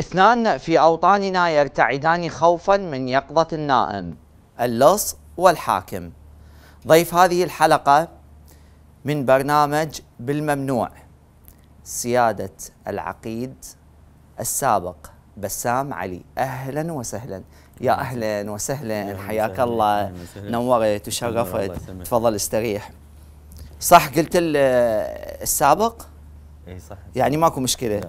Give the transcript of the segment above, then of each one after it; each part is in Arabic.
اثنان في أوطاننا يرتعدان خوفا من يقظة النائم. اللص والحاكم. ضيف هذه الحلقة من برنامج بالممنوع. سيادة العقيد السابق بسام علي. أهلا وسهلا. يا أهلا وسهلا. حياك الله. نورت وشرفت. تفضل استريح. صح قلت السابق؟ اي صح. يعني ماكو مشكلة.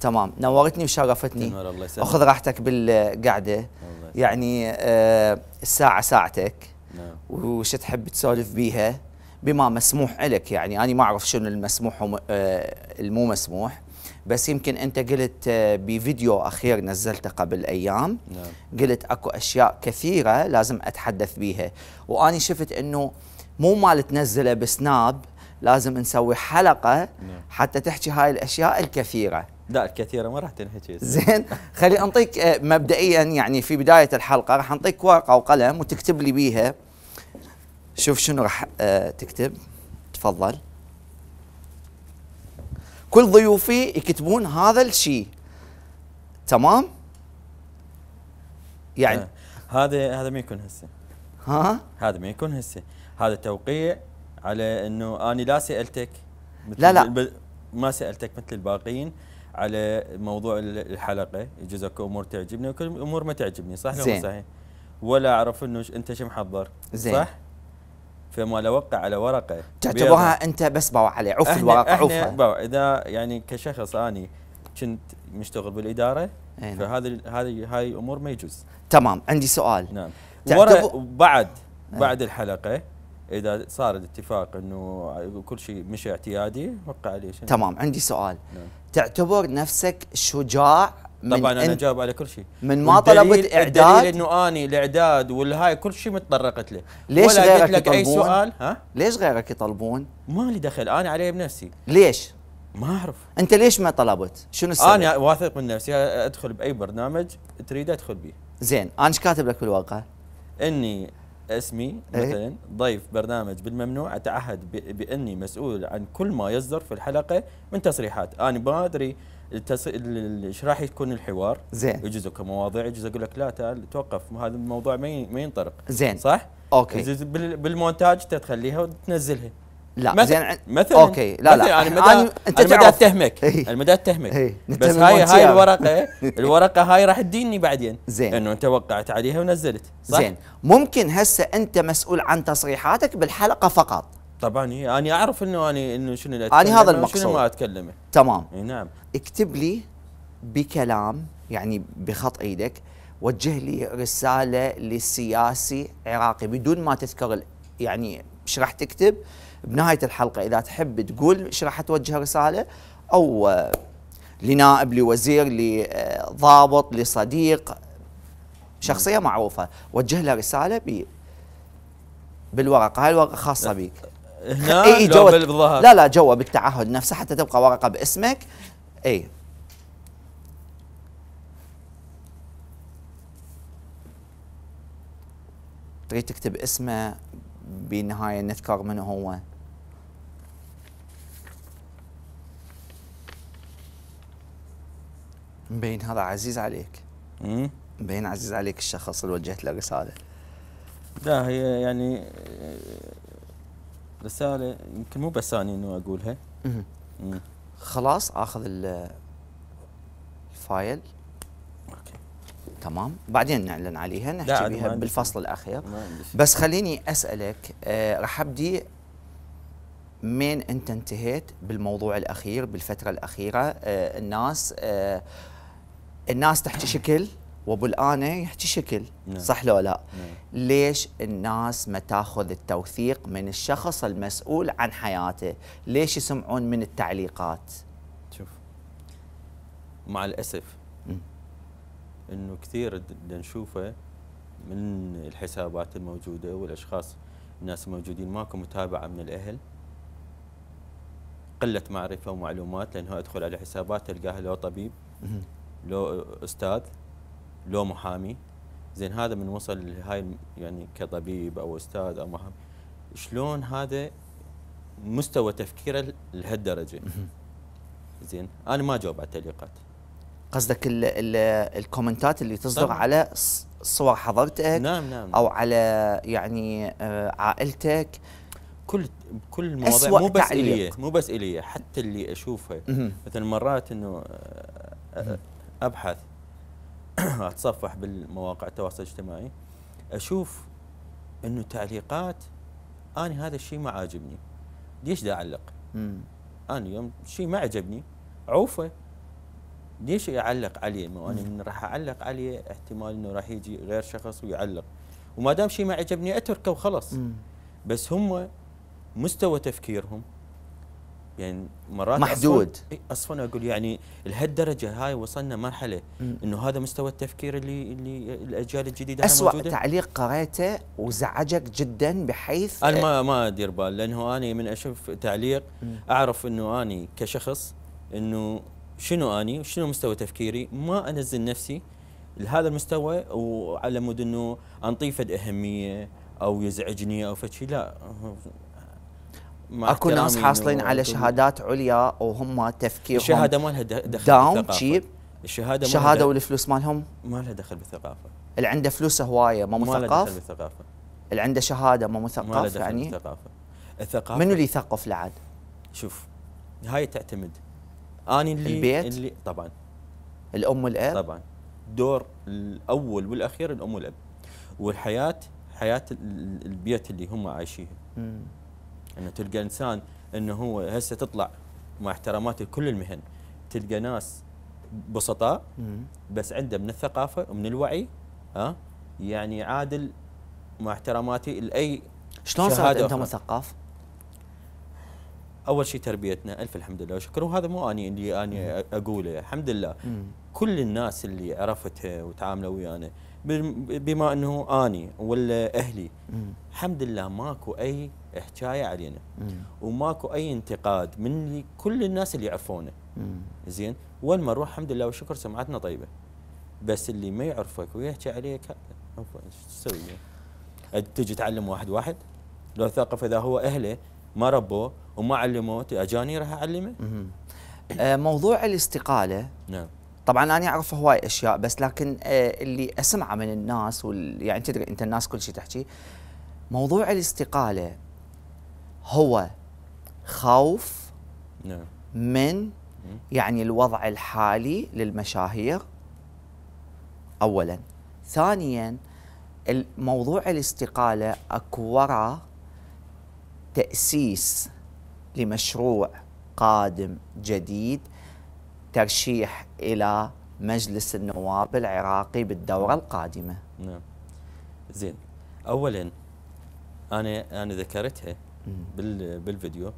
تمام. نورتني وشرفتني. الله يسلمك. أخذ راحتك بالقعدة. يعني آه الساعة ساعتك. نعم. وش تحب تسولف بيها؟ بما مسموح لك. يعني أنا ما أعرف شنو المسموح والمو مسموح. بس يمكن أنت قلت آه، بفيديو أخير نزلته قبل أيام. نعم. قلت أكو أشياء كثيرة لازم أتحدث بيها. وأني شفت إنه مو مال تنزله بسناب لازم نسوي حلقة نعم. حتى تحكي هاي الأشياء الكثيرة. لا الكثيرة ما راح تنحكي. زين خلي أنطيك آه، مبدئيا يعني في بداية الحلقة راح أنطيك ورقة وقلم وتكتب لي بيها. شوف شنو راح آه، تكتب. تفضل. كل ضيوفي يكتبون هذا الشيء. تمام؟ يعني آه. هذا هذا ما يكون هسه. ها؟ هذا ما يكون هسه. هذا توقيع على إنه أني لا سألتك مثل لا، لا. ما سألتك مثل الباقيين على موضوع ال- الحلقة يجوز اكو أمور تعجبني وكل أمور ما تعجبني صح ولا صحيح؟ ولا أعرف إنه أنت شو محضر زين. صح؟ فما اوقع على ورقة تعتبرها أنت بس باوع عليه عف الورقة عفها باو إذا يعني كشخص أني كنت مشتغل بالإدارة أي نعم. فهذه هذه هاي أمور ما يجوز تمام عندي سؤال نعم بعد بعد الحلقة إذا صار الاتفاق إنه كل شيء مشي اعتيادي وقع عليه شنو؟ تمام عندي سؤال. نعم. تعتبر نفسك شجاع من طبعا أنا أجاوب على كل شيء. من ما طلبت إعداد؟ الدليل إنه أني الإعداد والهاي كل شيء متطرقت له ليش ولا غيرك قلت لك أي؟ سؤال؟ ها؟ ليش غيرك يطلبون؟ ما لي دخل أنا علي بنفسي. ليش؟ ما أعرف. أنت ليش ما طلبت؟ شنو السبب؟ أنا واثق من نفسي أدخل بأي برنامج تريد أدخل به زين أنا إيش كاتب لك بالورقه إني اسمي إيه. مثلا ضيف برنامج بالممنوع اتعهد بأني مسؤول عن كل ما يصدر في الحلقة من تصريحات. أنا ما أدري التص... ال- ال- إيش راح يكون الحوار؟ زين. يجوز كمواضيع يجوز أقول لك لا تعال توقف هذا الموضوع ما ينطرق. زين. صح؟ أوكي. بالمونتاج تخليها وتنزلها. لا مثلا زين مثلا أوكي لا لا أنا أنا- مدى أنت أنا مدى تعرف اتهمك إيه. أنا مدى اتهمك إيه. بس هاي هاي. الورقه الورقة هاي راح تديني بعدين زين. إنه أنت وقعت عليها ونزلت صح؟ زين ممكن هسه أنت مسؤول عن تصريحاتك بالحلقة فقط طبعا هي أنا أعرف إنه أنا إنه شنو اللي أنا هذا أتكلمه المقصود. وشنو ما أتكلمه تمام إي نعم اكتب لي بكلام يعني بخط إيدك وجه لي رسالة للسياسي عراقي بدون ما تذكر يعني إيش راح تكتب بنهاية الحلقة إذا تحب تقول إيش راح توجه رسالة أو آه، لنائب لوزير لضابط لصديق شخصية معروفة وجه له رسالة ب بالورقة. هاي الورقة خاصة بيك هنا؟ جوا بالظهر لا لا جوا بالتعهد نفسه حتى تبقى ورقة باسمك. إي. تريد تكتب اسمه بالنهايه نذكر منه هو. مبين هذا عزيز عليك. مم. مبين عزيز عليك الشخص اللي وجهت له رسالة. لا هي يعني رسالة يمكن مو بس إني انه اقولها. مم. خلاص آخذ ال- الفايل. أوكي. تمام. بعدين نعلن عليها نحكي بها بالفصل الأخير. بس خليني أسألك آه راح أبدي من أنت انتهيت بالموضوع الأخير بالفترة الأخيرة. آه الناس آه الناس تحكي شكل وابو الانه يحكي شكل نعم. صح لو لا نعم. ليش الناس ما تاخذ التوثيق من الشخص المسؤول عن حياته ليش يسمعون من التعليقات شوف مع الأسف. إنه كثير نشوفه من الحسابات الموجودة والأشخاص الناس الموجودين ماكو متابعة من الأهل قلة معرفة ومعلومات لأنه أدخل على حسابات تلقاها لو طبيب. لو أستاذ لو محامي. زين هذا من وصل لهاي يعني كطبيب أو أستاذ أو محامي. شلون هذا مستوى تفكيره لهالدرجة؟ زين أنا ما أجاوب على التعليقات. قصدك ال ال الكومنتات اللي تصدر طبعاً. على صور حضرتك نعم نعم. أو على يعني آه، عائلتك؟ كل كل المواضيع مو بس تعليق. إلي مو بس إلي حتى اللي اشوفها. مثلا مرات إنه آه، آه، أبحث أتصفح بالمواقع التواصل الاجتماعي أشوف انه تعليقات أنا هذا الشيء ما عاجبني ليش دا أعلق؟ مم. أنا يوم شيء ما عجبني عوفة ليش أعلق عليه؟ ما أنا من راح أعلق عليه احتمال إنه راح يجي غير شخص ويعلق وما دام شيء ما عجبني أتركه وخلص مم. بس هم مستوى تفكيرهم يعني مرات محدود. اصفن أقول يعني لهالدرجة هاي وصلنا مرحلة. إنه هذا مستوى التفكير اللي اللي الأجيال الجديدة هاي أسوأ موجودة تعليق قريته وزعجك جدا بحيث أنا ما ما ادير بال لأنه أنا من أشوف تعليق. أعرف إنه اني كشخص إنه شنو اني وشنو مستوى تفكيري ما أنزل نفسي لهذا المستوى وعلى مود إنه أنطيه فد أهمية أو يزعجني أو فد شيء لا أكو ناس حاصلين على شهادات عليا وهم تفكيرهم الشهادة ما لها دخل داون بالثقافة. تشيب الشهادة الشهاده والفلوس مالهم؟ ما لها دخل بالثقافة. اللي عنده فلوسه هواية ما ما لها دخل مثقف؟ بالثقافة. اللي عنده شهادة ما ما لها مثقف دخل يعني؟ بالثقافة. الثقافة منو اللي يثقف لعد؟ شوف هاي تعتمد. أني اللي البيت؟ اللي طبعا. الأم والأب؟ طبعا. دور الأول والأخير الأم والأب. والحياة حياة ال- ال- البيت اللي هم عايشيها. انه تلقى إنسان إنه هو هسه تطلع مع احتراماتي لكل المهن تلقى ناس بسطاء. بس عنده من الثقافة ومن الوعي ها يعني عادل مع احتراماتي لأي شلون صرت شهادة انت. مثقف؟ أول شيء تربيتنا ألف الحمد لله وشكر وهذا مو أني اللي أني أقوله الحمد لله مم. كل الناس اللي عرفتها وتعاملوا ويانا بم- بما إنه آني ولا أهلي مم. الحمد لله ماكو أي حكايه علينا مم. وماكو أي انتقاد من كل الناس اللي يعرفونا. زين وين ما نروح الحمد لله والشكر سمعتنا طيبة بس اللي ما يعرفك ويحكي عليك إيش تسوي؟ تجي تعلم واحد واحد لو ثقف إذا هو أهله ما ربوه وما علموه أجاني راح أعلمه. آه، موضوع الاستقالة نعم طبعا أنا أعرف هواي أشياء بس لكن آه، اللي أسمعه من الناس وال... يعني تدري أنت الناس كل شيء تحكي موضوع الاستقالة هو خوف نعم. من يعني الوضع الحالي للمشاهير اولا. ثانيا موضوع الاستقالة أكو وراه تأسيس لمشروع قادم جديد ترشيح إلى مجلس النواب العراقي بالدورة القادمة. نعم. زين. اولا أنا أنا ذكرتها بالفيديو.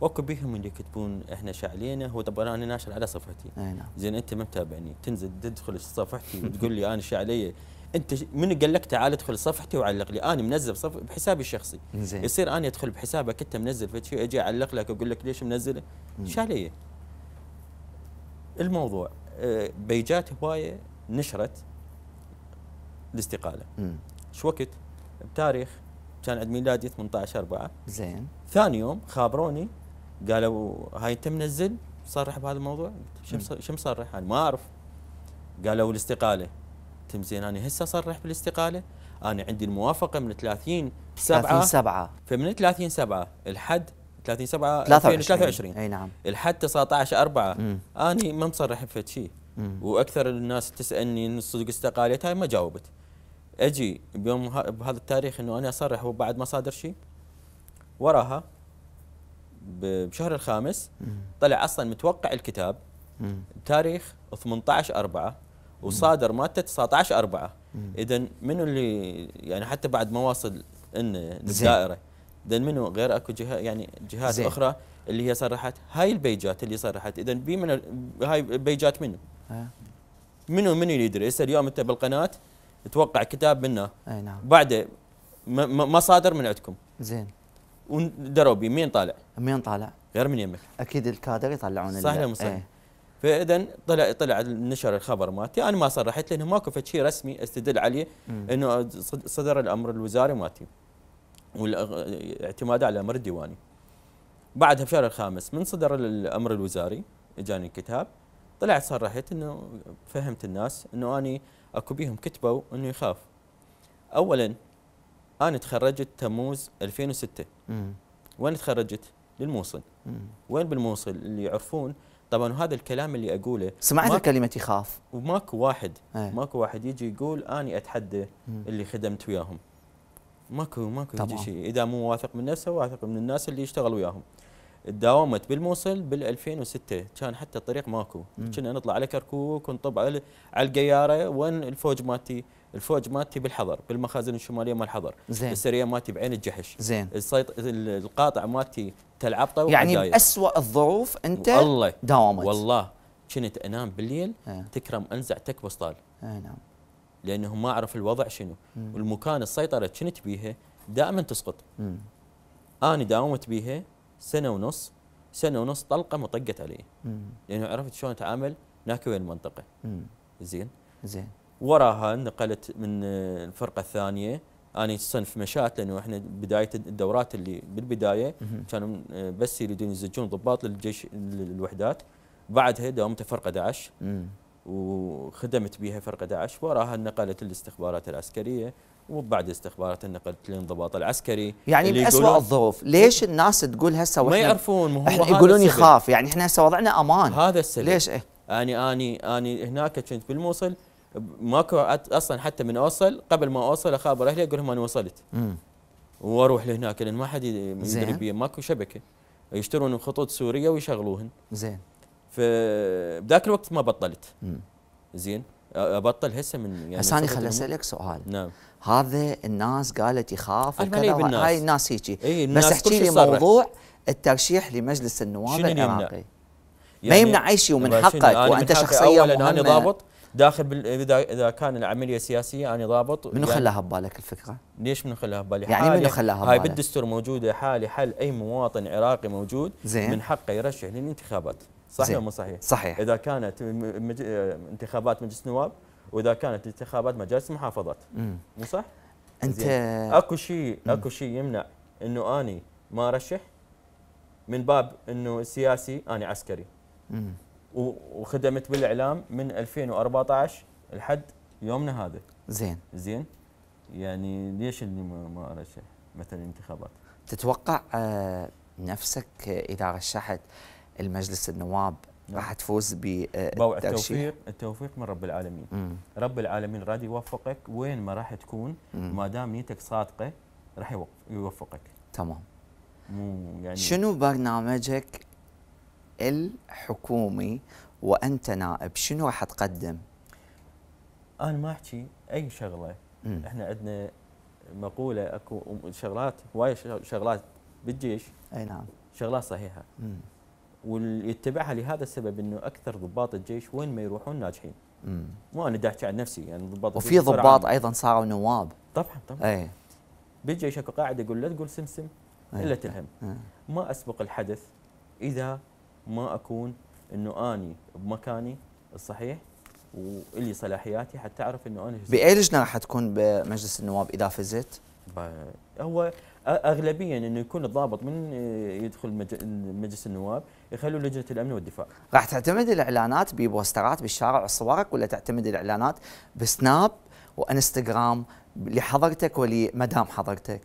وأكو بيهم اللي يكتبون إحنا شعلينا هو طبعا أنا ناشر على صفحتي. نعم. زين أنت ما متابعني تنزل تدخل صفحتي وتقول لي أنا شعليه أنت من قال لك تعال ادخل صفحتي وعلق لي. أنا منزل صف بحسابي الشخصي. زين. يصير أنا أدخل بحسابك أنت منزل فشي أجي أعلق لك أقول لك ليش منزله؟ مم. شعليه الموضوع آه، بيجات هواية نشرت الاستقاله. شو وقت؟ بتاريخ كان عيد ميلادي 18 4 زين. ثاني يوم خابروني قالوا هاي انت منزل صرح بهذا الموضوع؟ قلت شو مصرح؟ أنا ما أعرف. قالوا الاستقاله تم زين أنا هسه اصرح بالاستقالة. أنا عندي الموافقة من 30 7 30 7 فمن 30 7 الحد 30 7 23 2023 أي نعم الحد 19 4 مم. أني ما مصرح بفد شيء. وأكثر الناس تسألني صدق استقالت هاي ما جاوبت أجي بيوم بهذا التاريخ إنه أنا أصرح وبعد ما صادر شيء وراها بشهر الخامس مم. طلع أصلا متوقع الكتاب مم. بتاريخ 18 4 وصادر مالته 19 4 مم. اذا منو اللي يعني حتى بعد ما واصل انه زين. اذا منو غير أكو جهه يعني جهات زين. أخرى اللي هي صرحت هاي البيجات اللي صرحت اذا بي من هاي بيجات منو؟ آه. منو منو اللي يدري هسه اليوم أنت بالقناة توقع كتاب منا أي نعم بعده ما, ما ما صادر من عندكم زين ودروا بي مين طالع؟ مين طالع؟ غير من يمك أكيد الكادر يطلعون صح ولا مو صح؟ إيه. فاذا طلع طلع نشر الخبر مالتي أنا ما صرحت لأنه ماكو شيء رسمي استدل عليه. إنه صد- صدر الأمر الوزاري مالتي والاعتماد على الامر الديواني. بعدها بشهر الخامس من صدر الأمر الوزاري إجاني الكتاب طلعت صرحت إنه فهمت الناس إنه أني أكو بيهم كتبوا انه يخاف. اولا أنا تخرجت تموز 2006 مم. وين تخرجت؟ للموصل. مم. وين بالموصل؟ اللي يعرفون. طبعا هذا الكلام اللي أقوله سمعت كلمة يخاف. وماكو واحد إيه. ماكو واحد يجي يقول أني أتحدى مم. اللي خدمت وياهم. ماكو ماكو. يجي شيء. إذا مو واثق من نفسه واثق من الناس اللي يشتغل وياهم. داومت بالموصل بال 2006 كان حتى الطريق ماكو. كنا نطلع على كركوك ونطب على على القيارة وين الفوج مالتي؟ الفوج مالتي بالحضر بالمخازن الشمالية مال الحضر زين. السريه مالتي بعين الجحش. زين. السيط... ال- القاطع مالتي تل عبطه يعني. بأسوأ الظروف أنت والله. داومت والله. كنت أنام بالليل إيه. تكرم أنزع تك بسطال. إيه نعم. لأنه ما اعرف الوضع شنو مم. والمكان السيطرة كنت بيها دائما تسقط مم. أنا داومت بيها سنة ونص سنة ونص طلقة مطقت علي مم. لأنه عرفت شلون أتعامل هناك ويا المنطقة مم. زين زين وراها نقلت من الفرقة الثانية أنا صنف مشات لأنه إحنا بداية الدورات اللي بالبداية مهم. كانوا بس يريدون يزجون ضباط للجيش للوحدات بعدها داومت فرقة 11 مم. وخدمت بها فرقة 11 وراها نقلت الاستخبارات العسكرية وبعد الاستخبارات نقلت للانضباط العسكري يعني بأسوأ الظروف ليش الناس تقول هسه ما يعرفون ما هو إحنا يقولون. يخاف يعني إحنا هسه وضعنا أمان. هذا السبب. ليش إيه؟ اني اني أني هناك كنت بالموصل ماكو أصلا حتى من أوصل قبل ما أوصل اخابر أهلي أقول لهم أنا وصلت. مم. وأروح لهناك لأن ما حد يدري ماكو شبكة. يشترون خطوط سورية ويشغلوهن. زين. فبذاك الوقت ما بطلت. زين أبطل هسه من يعني هسه أنا فترة خل الم- أسألك سؤال نعم هذا الناس قالت يخاف وكذا. هاي الناس هيجي إي بس احكي لي. موضوع الترشيح لمجلس النواب؟ العراقي ما يمنع أي شيء ومن؟ حقك من وأنت حقي شخصيه اولا أنا ضابط داخل بال... اذا كان العملية سياسية أنا ضابط منو يعني خلاها ببالك الفكرة؟ ليش منو خلاها ببالي؟ يعني منو خلاها هاي ببالك؟ بالدستور موجودة حالي حل أي مواطن عراقي موجود زين. من حقه يرشح للانتخابات صحيح. ولا مو صحيح؟ صحيح إذا كانت مج... انتخابات مجلس نواب وإذا كانت انتخابات مجالس محافظات. مو صح؟ أنت زين. أكو شيء أكو شيء يمنع إنه أني ما ارشح من باب إنه سياسي أني عسكري مم. و- وخدمت بالإعلام من 2014 لحد يومنا هذا زين زين يعني ليش إني ما, ما ارشح مثلا انتخابات تتوقع آه، نفسك آه، إذا رشحت المجلس النواب نعم. راح تفوز بوع بالترشيح؟ التوفيق التوفيق من رب العالمين مم. رب العالمين راد يوفقك وين ما راح تكون مم. ما دام نيتك صادقة راح يوف- يوفقك تمام مو يعني شنو برنامجك الحكومي وأنت نائب شنو راح تقدم؟ أنا ما أحكي أي شغلة مم. إحنا عندنا مقولة أكو شغلات هواي شغلات بالجيش أي نعم شغلات صحيحة مم. واللي يتبعها لهذا السبب إنه أكثر ضباط الجيش وين ما يروحون ناجحين مم. مو أنا دا أحكي عن نفسي يعني ضباط وفي ضباط. أيضا صاروا نواب طبعا طبعا اي بالجيش اكو قاعدة يقول لا تقول سمسم أي. إلا تلهم آه. ما أسبق الحدث إذا ما أكون إنه أني بمكاني الصحيح واللي صلاحياتي حتى أعرف إنه أنا بأي لجنة راح تكون بمجلس النواب إذا فزت؟ هو اغلبيا إنه يكون الضابط من يدخل مج- مجلس النواب يخلوا لجنة الأمن والدفاع راح تعتمد الإعلانات ببوسترات بالشارع وصورك ولا تعتمد الإعلانات بسناب وإنستغرام لحضرتك ولمدام حضرتك؟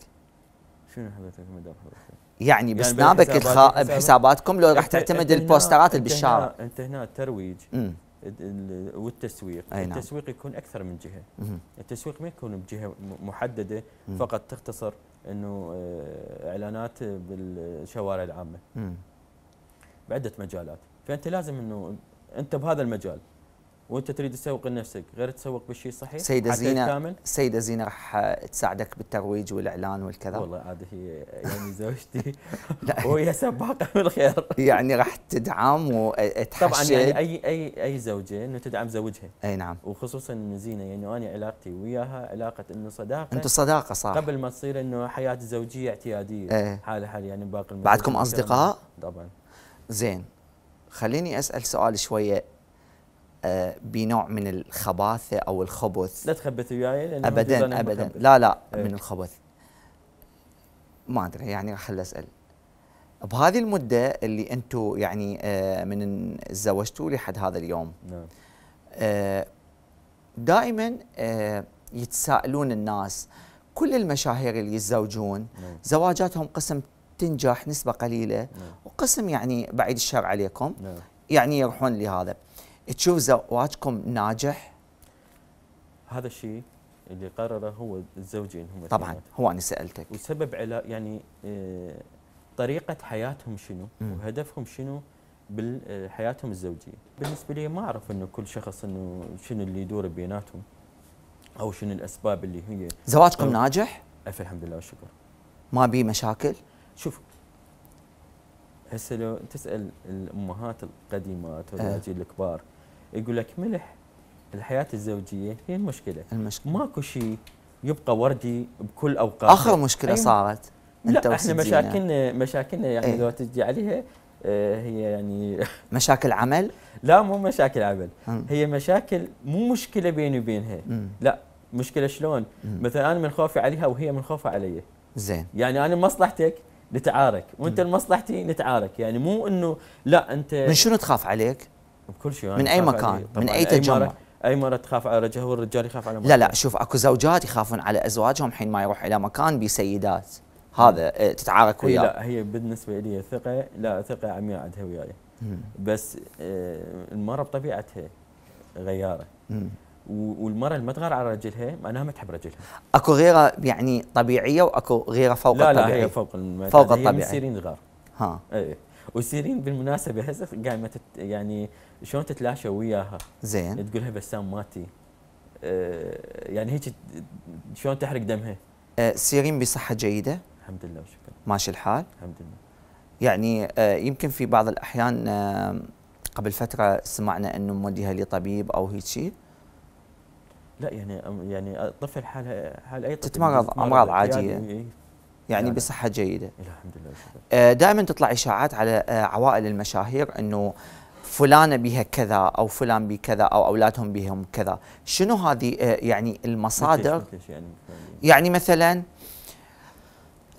شنو حضرتك مدام حضرتك؟ يعني يعني بسنابك الخا... بالحسابات- بحساباتكم لو راح تعتمد البوسترات اللي بالشارع؟ هنا انت هنا الترويج ال- ال- والتسويق أي نعم. التسويق يكون أكثر من جهة مهم. التسويق ما يكون بجهة محددة مم. فقط تختصر إنه آه، إعلانات بالشوارع العامة. بعدة مجالات فأنت لازم إنه أنت بهذا المجال وانت تريد تسوق لنفسك غير تسوق بالشيء الصحيح سيدة زينة السيدة زينة راح تساعدك بالترويج والإعلان والكذا. والله عاد هي يعني زوجتي. وهي سباقة بالخير. يعني راح تدعم وتحشد. طبعا يعني أي أي أي زوجة إنه تدعم زوجها. أي نعم. وخصوصا إن زينة يعني أنا علاقتي وياها علاقة إنه صداقة. أنتم صداقة صح. قبل ما تصير إنه حياة زوجية اعتيادية. إيه. حاله حال يعني باقي بعدكم. أصدقاء؟ طبعا. زين خليني أسأل سؤال شوية بنوع من الخباثة أو الخبث لا تخبث وياي ابدا ابدا. لا لا إيه. من الخبث ما أدري يعني خل أسأل بهذه المدة اللي أنتم يعني آه، من تزوجتوا لحد هذا اليوم نعم آه، دائما آه، يتساءلون الناس كل المشاهير اللي يتزوجون نعم. زواجاتهم قسم تنجح نسبة قليلة نعم. وقسم يعني بعيد الشر عليكم نعم يعني يروحون لهذا تشوف زواجكم ناجح. هذا الشيء اللي قرره هو الزوجين هم طبعا. هو أنا سألتك. وسبب علا يعني آه، طريقة حياتهم شنو. وهدفهم شنو بحياتهم الزوجية. بالنسبة لي ما أعرف أنه كل شخص أنه شنو اللي يدور بيناتهم أو شنو الأسباب اللي هي. زواجكم ناجح؟ الحمد لله والشكر ما بيه مشاكل؟ شوف هسه لو تسأل الأمهات القديمات آه. والأجيال الكبار يقول لك ملح الحياة الزوجية هي المشكلة. المشكلة. ماكو شيء يبقى وردي بكل أوقات آخر مشكلة أي- صارت. لا إحنا. مشاكلنا مشاكلنا يعني إيه. لو تجي عليها آه، هي يعني مشاكل عمل؟ لا مو مشاكل عمل. مم. هي مشاكل مو مشكلة بيني وبينها. لا مشكلة شلون؟ مم. مثلا أنا من خوفي عليها وهي من خوفها علي. زين. يعني أنا مصلحتك نتعارك وأنت لمصلحتي نتعارك. يعني مو إنه لا أنت من شنو تخاف عليك؟ بكل شيء من أنا أي أخاف مكان؟ من أي تجمع؟ مرة أي مرة تخاف على رجل والرجال يخاف على لا لا شوف أكو زوجات يخافون على أزواجهم حين ما يروح إلى مكان بسيدات. هذا آه، تتعارك وياه. لا هي بالنسبة لي ثقة لا ثقة عمياء عندها وياي. بس آه، المراه بطبيعتها غيارة. مم. و- والمراه اللي ما تغار على رجلها معناها ما تحب رجلها. أكو غيرة يعني طبيعية وأكو غيرة فوق لا لا الطبيعي. هي فوق المعتاد فوق هي من الطبيعي. سيرين غار ها. اي وسيرين بالمناسبة هسه قايمه يعني شلون تتلاشى وياها؟ زين. تقول لها بسام ماتي. آه، يعني هيك شلون تحرق دمها؟ آه، سيرين بصحة جيدة. الحمد لله والشكر ماشي الحال. الحمد لله. يعني آه، يمكن في بعض الأحيان قبل فترة سمعنا إنه موديها لطبيب أو هيك شيء لا يعني يعني الطفل حال حال أي طفل تتمرض اعتيادي عادية. وي- يعني لا. بصحة جيدة. الحمد لله والشكر دائما تطلع إشاعات على عوائل المشاهير إنه فلانه بها كذا أو فلان بكذا أو أولادهم بهم كذا شنو هذه آه، يعني المصادر يعني يعني مثلا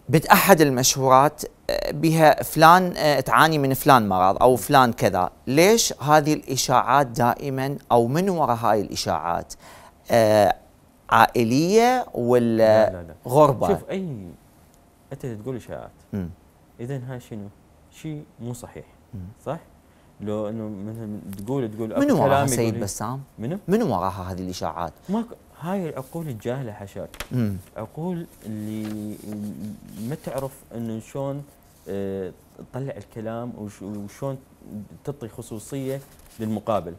بنت أحد المشهورات آه، بها فلان آه، تعاني من فلان مرض أو فلان كذا ليش هذه الإشاعات دائما أو من وراء هاي الإشاعات عائلية ولا لا لا لا غربة شوف أي أنت تقول إشاعات. اذا هاي شنو؟ شيء مو صحيح. صح؟ لو إنه مثلا تقول تقول من وراها سيد يقول- بسام منو؟ من وراها هذه الإشاعات ماكو هاي العقول الجاهلة حشاك مم. عقول اللي ما تعرف إنه شلون آه، تطلع الكلام وش- وشلون تعطي خصوصية للمقابل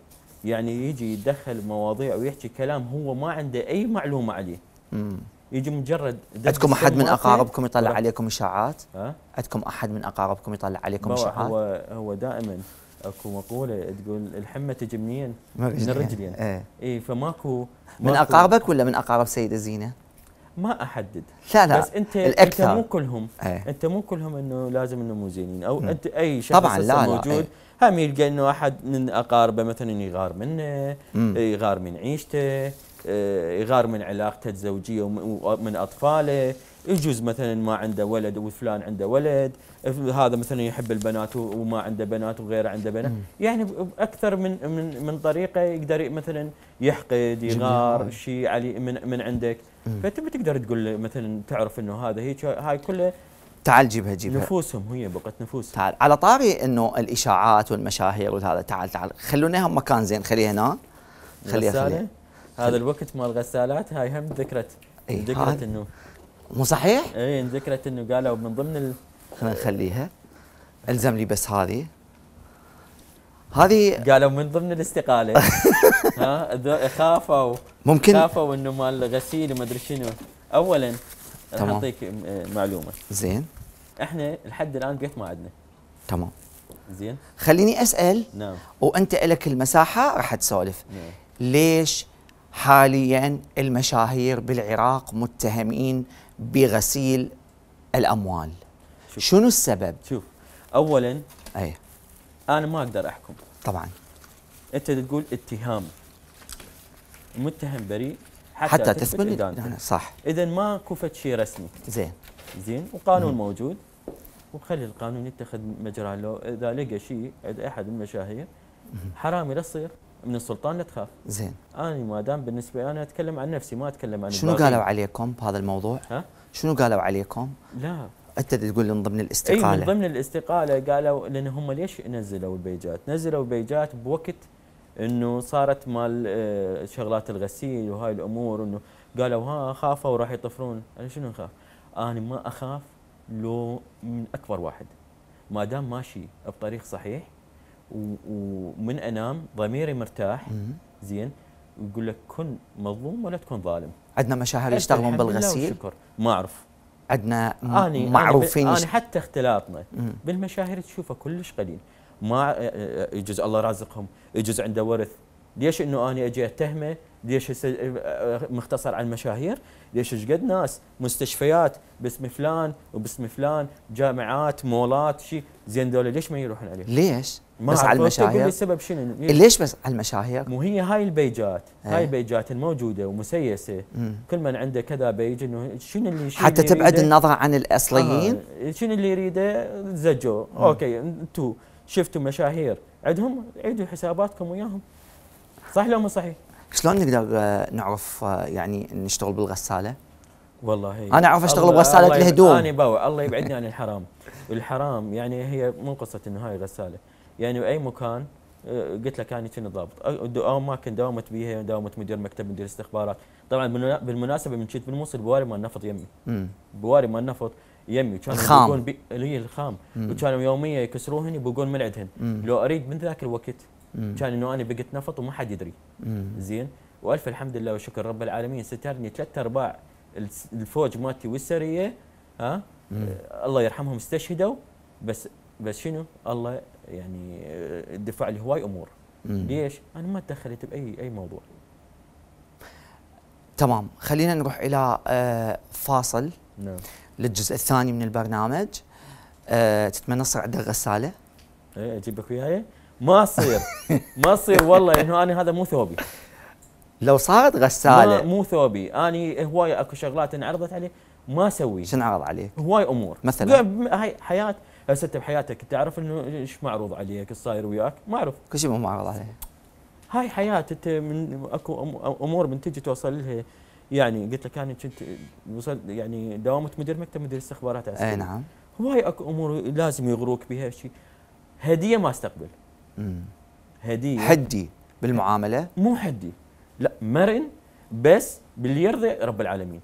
يعني يجي يتدخل بمواضيع ويحكي كلام هو ما عنده أي معلومة عليه مم. يجي مجرد عندكم أحد من أقاربكم يطلع عليكم إشاعات؟ ها عندكم أحد من أقاربكم يطلع عليكم إشاعات؟ هو هو دائما اكو مقولة تقول الحمة تجي منين؟ من الرجلين إيه اي فماكو من أقاربك ولا من أقارب سيدة زينة؟ ما أحدد لا لا بس انت الأكثر. انت مو كلهم إيه أنت مو كلهم إنه لازم إنه مو زينين أو مم. أنت أي شخص طبعاً، لا، لا، موجود إيه. هم يلقى إنه أحد من أقاربه مثلا يغار منه مم. يغار من عيشته آه، يغار من علاقته الزوجية وم- ومن أطفاله يجوز مثلا ما عنده ولد وفلان عنده ولد هذا مثلا يحب البنات وما عنده بنات وغيره عنده بنات. يعني باكثر من من من طريقة يقدر مثلا يحقد يغار. شيء علي من من عندك. فتبي تقدر تقول مثلا تعرف إنه هذا هيك هاي كلها تعال جيبها جيبها. نفوسهم هي بقت نفوس تعال. على طاري إنه الإشاعات والمشاهير وهذا تعال تعال. خلونا هم مكان زين. خليها هنا. خليها خليها هذا الوقت مال الغسالات هاي هم ذكرت. إي، ذكرت. إنه مو صحيح؟ اي ذكرت إنه قالوا من ضمن ال... خلينا نخليها. الزم لي بس هذه. هذه قالوا من ضمن الاستقالة. ها خافوا. ممكن خافوا إنه مال غسيل وما أدري شنو. اولا راح تمام. أعطيك معلومة. زين. إحنا لحد الآن بيت ما عندنا تمام. زين. خليني أسأل. نعم. وأنت لك المساحة راح تسولف نعم. ليش حاليا المشاهير بالعراق متهمين بغسيل الأموال. شوف. شنو السبب؟ شوف اولا أي. أنا ما أقدر أحكم. طبعا. أنت تقول اتهام. المتهم بريء حتى, حتى تثبت إدانته. صح. اذا ما كفت شيء رسمي. زين. زين وقانون موجود. وخلي القانون يتخذ مجراه لو إذا لقى شيء عند أحد المشاهير حرامي لا تصير من السلطان لا تخاف زين أنا ما دام بالنسبة لي أنا أتكلم عن نفسي ما أتكلم عن شنو. قالوا عليكم بهذا الموضوع؟ ها؟ شنو قالوا عليكم؟ لا أنت تقول من ضمن اي من الاستقالة ضمن الاستقالة قالوا لأن هم ليش نزلوا البيجات؟ نزلوا البيجات بوقت إنه صارت مال آه، شغلات الغسيل وهاي الأمور إنه قالوا ها خافوا وراح يطفرون، أنا شنو نخاف؟ أنا ما أخاف لو من أكبر واحد ما دام ماشي بطريق صحيح ومن أنام ضميري مرتاح. زين. ويقول لك كن مظلوم ولا تكون ظالم. عندنا مشاهير يشتغلون بالغسيل. والشكر. ما أعرف. عندنا معروفين أنا, يش- أنا حتى اختلاطنا. بالمشاهير تشوفه كلش قليل. ما يجوز الله رازقهم يجوز عنده ورث. ليش إنه أنا أجي أتهمه؟ ليش مختصر عن المشاهير؟ ليش إيش قد ناس؟ مستشفيات باسم فلان وباسم فلان جامعات مولات شيء زين دول ليش ما يروحون عليه؟ ليش؟ ما بس. على المشاهير السبب شنو ليش؟ ليش بس على المشاهير؟ مو هي هاي البيجات إيه. هاي البيجات الموجودة ومسيسة مم. كل من عنده كذا بيج إنه شنو اللي شنو حتى اللي تبعد؟ النظره عن الأصليين آه شنو اللي يريده زجوا أوكي أنتم شفتوا مشاهير عندهم عيدوا حساباتكم وياهم صح لو مو صحيح؟ شلون نقدر آه، نعرف آه، يعني نشتغل بالغسالة؟ والله الله- بغسالة الله يب- الهدوم. أنا باوع الله يبعدني عن الحرام الحرام يعني هي مو قصة إنه هاي غساله يعني باي مكان آه، قلت لك أنا كنت ضابط أ- دو- اماكن داومت بيها داومت مدير مكتب مدير استخبارات طبعا بالمنا- بالمناسبة من كنت بالموصل بواري مال النفط يمي. بواري مال النفط يمي كانوا الخام. بي... اللي هي الخام. وكانوا يوميا يكسروهن يبقون من عندهن. لو أريد من ذاك الوقت. كان إنه أنا بقيت نفط وما حد يدري. زين وألف الحمد لله والشكر رب العالمين سترني ثلاث أرباع الفوج مالتي والسرية ها. آه الله يرحمهم استشهدوا بس بس شنو الله يعني آه، دفع لي هواي أمور. مم. ليش؟ أنا ما تدخلت بأي أي موضوع. تمام خلينا نروح إلى آه، فاصل نعم. للجزء الثاني من البرنامج. آه، تتمنى تصير عندك غساله؟ إيه اجيبك وياي؟ ما تصير ما تصير والله لأنه أنا هذا مو ثوبي. لو صارت غساله مو ثوبي. اني هواي أكو شغلات انعرضت عليه ما أسوي. شنو عرض عليك؟ هواي أمور. مثلاً؟ هاي حياة هسه انت بحياتك تعرف إنه إيش معروض عليك؟ إيش صاير وياك؟ ما اعرف كل شيء مو معرض عليه. هاي حياة. أنت من أكو أمور من تجي توصل لها. يعني قلت لك أنا كنت وصلت يعني داومت مدير مكتب مدير استخبارات عسكريه إي نعم. هواي أكو أمور لازم يغروك بها شيء. هدية ما استقبل مم. هدية. حدي بالمعاملة. مو حدي. لا مرن بس باللي يرضي رب العالمين.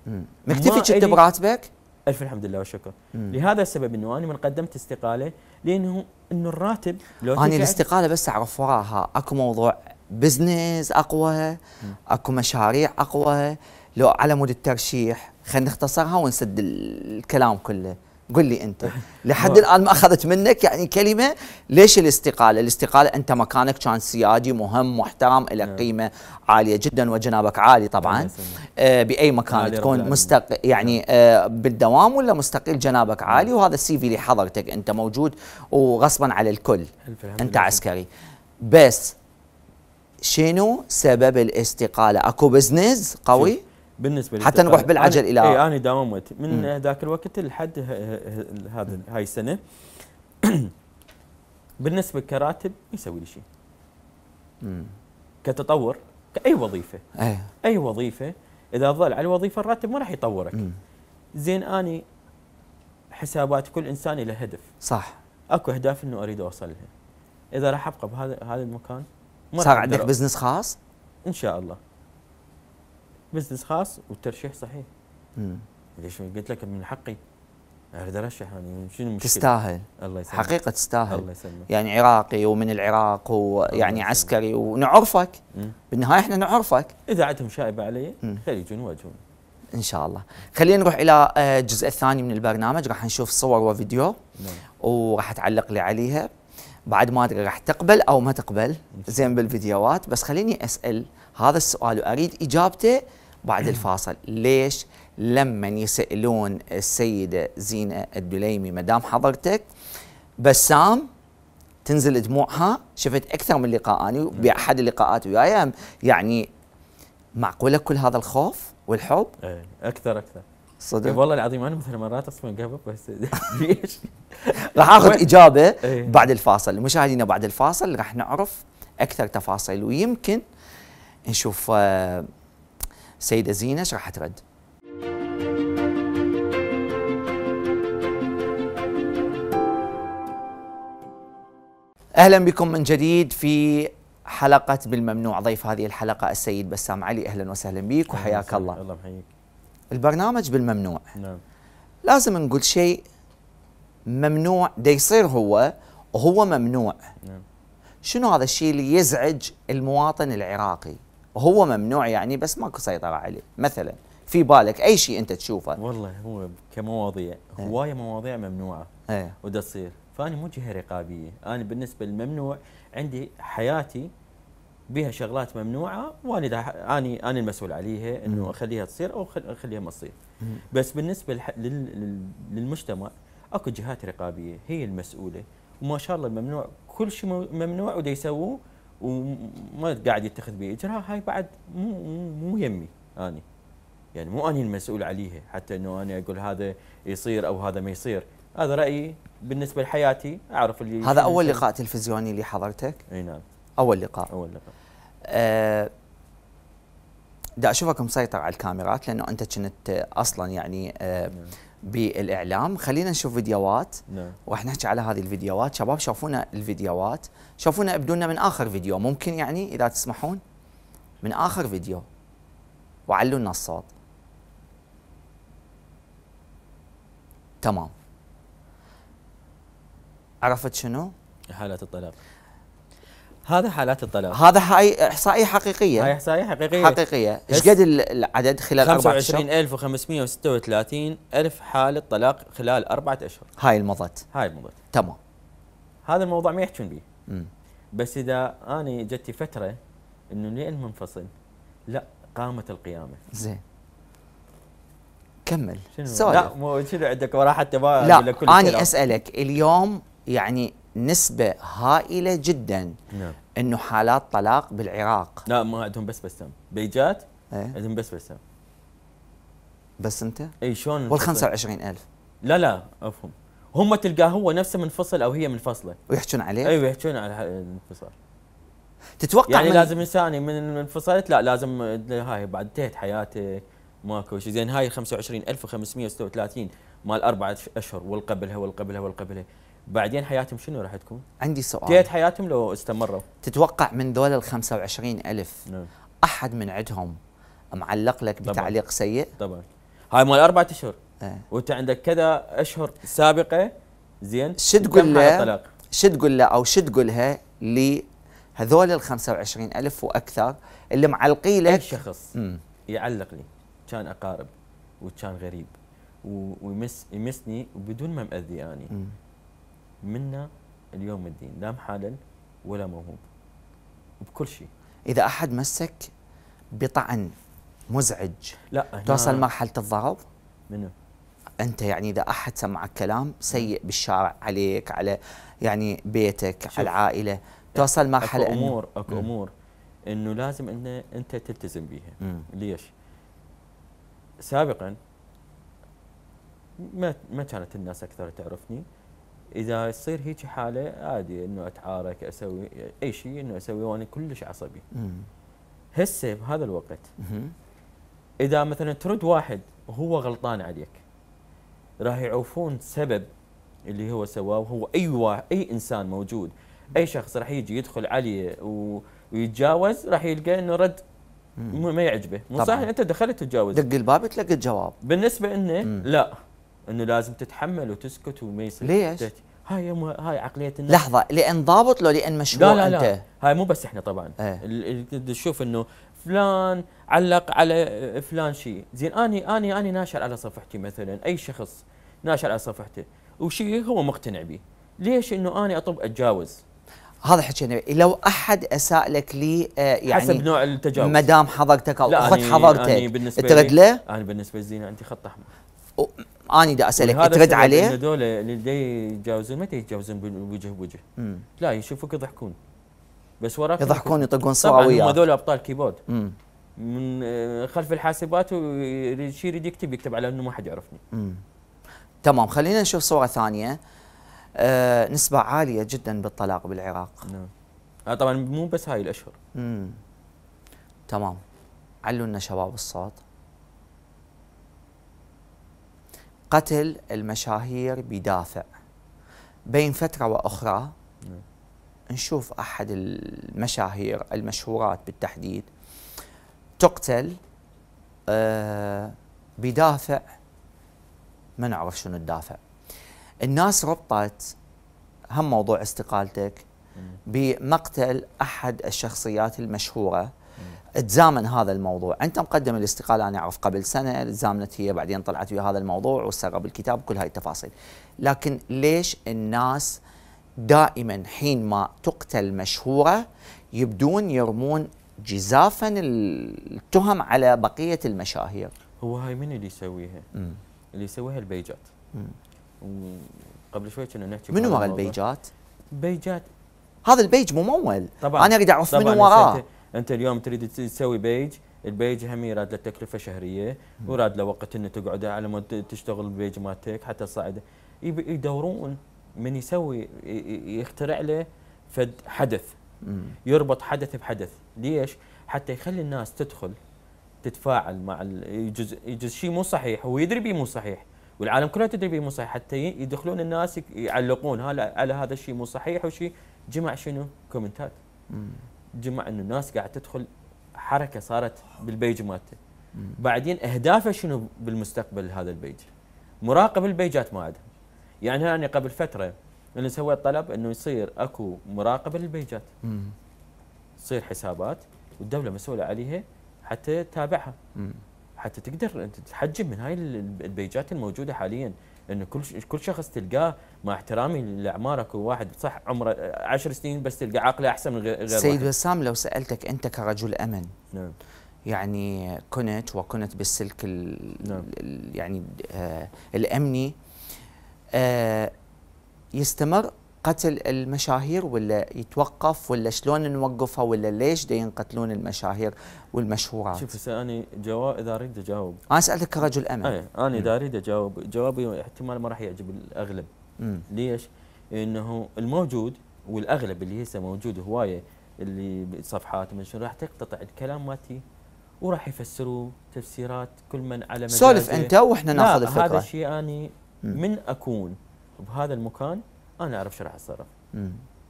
مكتفي كنت براتبك؟ ألف الحمد لله والشكر. مم. لهذا السبب إنه أنا من قدمت استقالة لأنه إنه الراتب لو أنا الاستقالة بس اعرف وراها أكو موضوع business أقوى أكو مشاريع أقوى. لو على مود الترشيح خلينا نختصرها ونسد ال- الكلام كله. قل لي أنت لحد الآن ما أخذت منك يعني كلمة ليش الاستقالة؟ الاستقالة أنت مكانك كان سيادي مهم محترم له نعم. قيمة عالية جدا وجنابك عالي طبعا. آه بأي مكان تكون. مستق يعني آه بالدوام ولا مستقل جنابك عالي وهذا ال CV اللي حضرتك أنت موجود وغصبا على الكل أنت. عسكري بس شنو سبب الاستقالة؟ أكو business قوي؟ بالنسبة حتى نروح بالعجل إلى- اي أنا داومت من. ذاك الوقت لحد هذا هاي السنة. بالنسبة كراتب ما يسوي لي شيء. كتطور كاي وظيفة. إيه. أي وظيفة. إذا ظل على الوظيفة الراتب ما راح يطورك. زين أني حسابات كل إنسان له هدف. صح. أكو أهداف إنه أريد أوصل لها. إذا راح أبقى بهذا هذا المكان ما صار عندك business خاص؟ إن شاء الله. business خاص والترشيح صحيح. مم. ليش قلت لك من حقي؟ أريد أرشح يعني شنو المشكلة؟ تستاهل. الله يسلمك. حقيقة تستاهل. الله يسلمك. يعني عراقي ومن العراق ويعني. عسكري ونعرفك. مم. بالنهاية إحنا نعرفك. إذا عندهم شائبة علي مم. خلي يجون يواجهون إن شاء الله. خلينا نروح إلى آه، الجزء الثاني من البرنامج. راح نشوف صور وفيديو. نعم. وراح تعلق لي عليها. بعد ما أدري راح تقبل أو ما تقبل. زين بالفيديوهات. بس خليني أسأل هذا السؤال وأريد إجابته بعد الفاصل. ليش لما يسألون السيدة زينة الدليمي مدام حضرتك بسام تنزل دموعها؟ شفت أكثر من لقاء اني بأحد اللقاءات وياي. يعني معقولة كل هذا الخوف والحب؟ إيه أكثر أكثر. صدق. والله العظيم أنا مثل مرات أصلا قبل بس ليش؟ راح آخذ؟ إجابة إيه. بعد الفاصل. مشاهدينا بعد الفاصل راح نعرف أكثر تفاصيل ويمكن نشوف سيدة زينة إيش راح ترد أهلا بكم من جديد في حلقة بالممنوع. ضيف هذه الحلقة السيد بسام علي. أهلا وسهلا بك وحياك الله. الله يحييك. البرنامج بالممنوع. نعم. لازم نقول شيء ممنوع دا يصير هو وهو ممنوع. نعم. شنو هذا الشيء اللي يزعج المواطن العراقي؟ وهو ممنوع يعني بس ماكو سيطرة عليه مثلا في بالك أي شيء أنت تشوفه والله هو كمواضيع. هواية مواضيع ممنوعة إيه ودا تصير فأنا مو جهة رقابية أنا بالنسبة للممنوع عندي حياتي بها شغلات ممنوعة وأنا أني أنا المسؤول عليها. إنه أخليها تصير أو أخليها ما تصير. بس بالنسبة. للمجتمع أكو جهات رقابية هي المسؤولة وما شاء الله الممنوع كل شيء ممنوع ودا يسووه وما قاعد يتخذ به إجراء هاي بعد مو مو, يمي أني. يعني مو أني المسؤول عليها حتى إنه أنا أقول هذا يصير أو هذا ما يصير. هذا رأيي بالنسبة لحياتي أعرف اللي هذا يصير. لقاء تلفزيوني اللي حضرتك؟ إي نعم. أول لقاء. أول لقاء. أه دا أشوفك مسيطر على الكاميرات لأنه أنت كنت أصلا يعني أه نعم. بالإعلام. خلينا نشوف فيديوهات. نعم. وراح نحكي على هذه الفيديوهات. شباب شوفونا الفيديوهات. شوفونا ابدونا من آخر فيديو. ممكن يعني إذا تسمحون؟ من آخر فيديو. وعلوا لنا الصوت. تمام. عرفت شنو؟ حالات الطلاق هذا حالات الطلاق. هذا هاي إحصائية حقيقية. هاي إحصائية حقيقية. حقيقية. إيش قد ال- العدد خلال أربع أشهر؟ 25536 ألف حاله طلاق خلال أربعة أشهر. هاي المضت. هاي الموضوع تمام. هذا الموضوع ما يحجون به. بس إذا أنا جتي فترة إنه لين منفصل لا قامت القيامة. زين. كمل. شنو؟ سولف. لا مو شنو عندك؟ وراه حتى ما لا أقول لك كل أنا الكلام. أسألك اليوم يعني نسبة هائلة جدا نعم. أنه حالات طلاق بالعراق. لا ما عندهم بس بسام بيجات إيه؟ عندهم بس بسام بس أنت؟ إي شلون؟ وال انفصل؟ 25 ألف. لا لا افهم هم تلقاه هو نفسه منفصل أو هي منفصلة. ويحجون عليه؟ أيوه يحكون على الانفصال. تتوقع يعني من لازم انساني من انفصلت لا لازم هاي بعد انتهت حياته ماكو شيء. زين هاي 25536 مال أربعة أشهر والقبلها والقبلها والقبلها. بعدين حياتهم شنو راح تكون؟ عندي سؤال انتهت حياتهم لو استمروا تتوقع من ذول ال 25 ألف نعم أحد من عندهم معلق لك طبعاً. بتعليق سيء طبعا هاي مال أربعة أشهر إيه. وأنت عندك كذا أشهر سابقة زين شو تقول له؟ شو تقول له أو شو تقولها لهذول ال 25 ألف وأكثر اللي معلقين اي لك شخص مم. يعلق لي كان أقارب وكان غريب ويمس يمسني وبدون ما مأذي أني. منا اليوم الدين لا محالل ولا موهوب بكل شيء إذا أحد مسك بطعن مزعج لا توصل مرحلة الضرب منو؟ أنت يعني إذا أحد سمعك كلام سيء بالشارع عليك على يعني بيتك شوف. على العائلة توصل أكو مرحلة إنه- أمور أكو مم. أمور إنه لازم ان أنت تلتزم بيها مم. ليش؟ سابقا ما ما كانت الناس أكثر تعرفني إذا يصير هيك حالة عادي إنه أتعارك أسوي أي شيء إنه أسوي وأنا كلش عصبي. هسه بهذا الوقت. إذا مثلا ترد واحد وهو غلطان عليك راح يعوفون سبب اللي هو سواه وهو أي واحد أي إنسان موجود أي شخص راح يجي يدخل عليه ويتجاوز راح يلقى إنه رد ما يعجبه مو. صح أنت دخلت تتجاوز دق الباب تلقى الجواب بالنسبة إنه. لا إنه لازم تتحمل وتسكت وما يصير ليش؟ هاي يوم هاي عقلية الناس. لحظة لأن ضابط لو لأن مشروع لا لا أنت. لا هاي مو بس إحنا طبعا. إيه. تشوف إنه فلان علق على فلان شيء. زين اني اني أني ناشر على صفحتي مثلا أي شخص ناشر على صفحته وشيء هو مقتنع به. ليش إنه أني أطب أتجاوز؟ هذا حكينا لو أحد أساء لك لي آه يعني حسب نوع التجاوز. مدام حضرتك أو أخت حضرتك بالنسبة ترد لي- له؟ أنا بالنسبة لي عندي خط أحمر. أني دا أسألك ترد عليه؟ هذول اللي دي يتجاوزون متى يتجاوزون بوجه بوجه. لا يشوفوك يضحكون. بس وراك يضحكون يطقون طبعا صور هم هذول أبطال كيبورد. مم. من آه، خلف الحاسبات ويشير يريد يكتب يكتب على إنه ما حد يعرفني. مم. تمام خلينا نشوف صورة ثانية. آه نسبة عالية جدا بالطلاق بالعراق. نعم. آه طبعا مو بس هاي الأشهر. مم. تمام. علوا لنا شباب الصوت. قتل المشاهير بدافع بين فترة وأخرى. نشوف أحد المشاهير المشهورات بالتحديد تقتل آه بدافع ما نعرف شنو الدافع الناس ربطت هم موضوع استقالتك. بمقتل أحد الشخصيات المشهورة تزامن هذا الموضوع، أنت مقدم الاستقالة أنا أعرف قبل سنة تزامنت هي بعدين طلعت ويا هذا الموضوع وسرب الكتاب كل هاي التفاصيل. لكن ليش الناس دائما حين ما تقتل مشهورة يبدون يرمون جزافا التهم على بقية المشاهير. هو هاي من اللي يسويها؟ مم. اللي يسويها ال pageات مم. وقبل شوي كنا نحكي منو بهذا ورا الموضوع. ال pageات؟ pageات هذا ال page ممول طبعا أنا اريد أعرف هسه وراه أنت, اليوم تريد تسوي page ال page هم يراد له تكلفة شهرية وراد له وقت إنه تقعد على مود تشتغل ال page مالتك حتى تصعد يدورون من يسوي يخترع له فد حدث. يربط حدث بحدث. ليش؟ حتى يخلي الناس تدخل تتفاعل مع يجوز يجوز شيء مو صحيح هو يدري بيه مو صحيح. والعالم كله تدري بيه مو صحيح. حتى يدخلون الناس يعلقون على هذا الشيء مو صحيح؟ وشيء جمع شنو؟ commentات. جمع إنه الناس قاعد تدخل حركة صارت بال page مالته. بعدين اهدافه شنو بالمستقبل هذا ال page؟ مراقب البيجات ما عندهم يعني أنا قبل فترة اللي سويت طلب إنه يصير أكو مراقبه للبيجات. تصير حسابات والدولة مسؤولة عليها حتى تتابعها. حتى تقدر أنت تحجم من هاي ال- البيجات الموجودة حاليا. إنه كل كل شخص تلقاه مع احترامي لاعمار اكو واحد صح عمره عشر سنين بس تلقى عقله أحسن من غير سيد. وسام لو سألتك أنت كرجل أمن نعم يعني كنت وكنت بالسلك ال نعم. ال يعني آه الأمني آه يستمر قتل المشاهير ولا يتوقف ولا شلون نوقفها ولا ليش دا ينقتلون المشاهير والمشهورات؟ شوف هسه أنا جواب إذا أريد أجاوب أنا سألتك كرجل امن أي أنا إذا أريد أجاوب جوابي احتمال ما راح يعجب الأغلب مم. ليش؟ إنه الموجود والأغلب اللي هسه موجود هواية اللي بصفحات من شنو راح تقتطع الكلام مالتي وراح يفسروا تفسيرات كل من على مزاجه سولف أنت وإحنا ناخذ لا هذا الفكرة الشيء اني. من أكون بهذا المكان أنا أعرف شو راح اتصرف.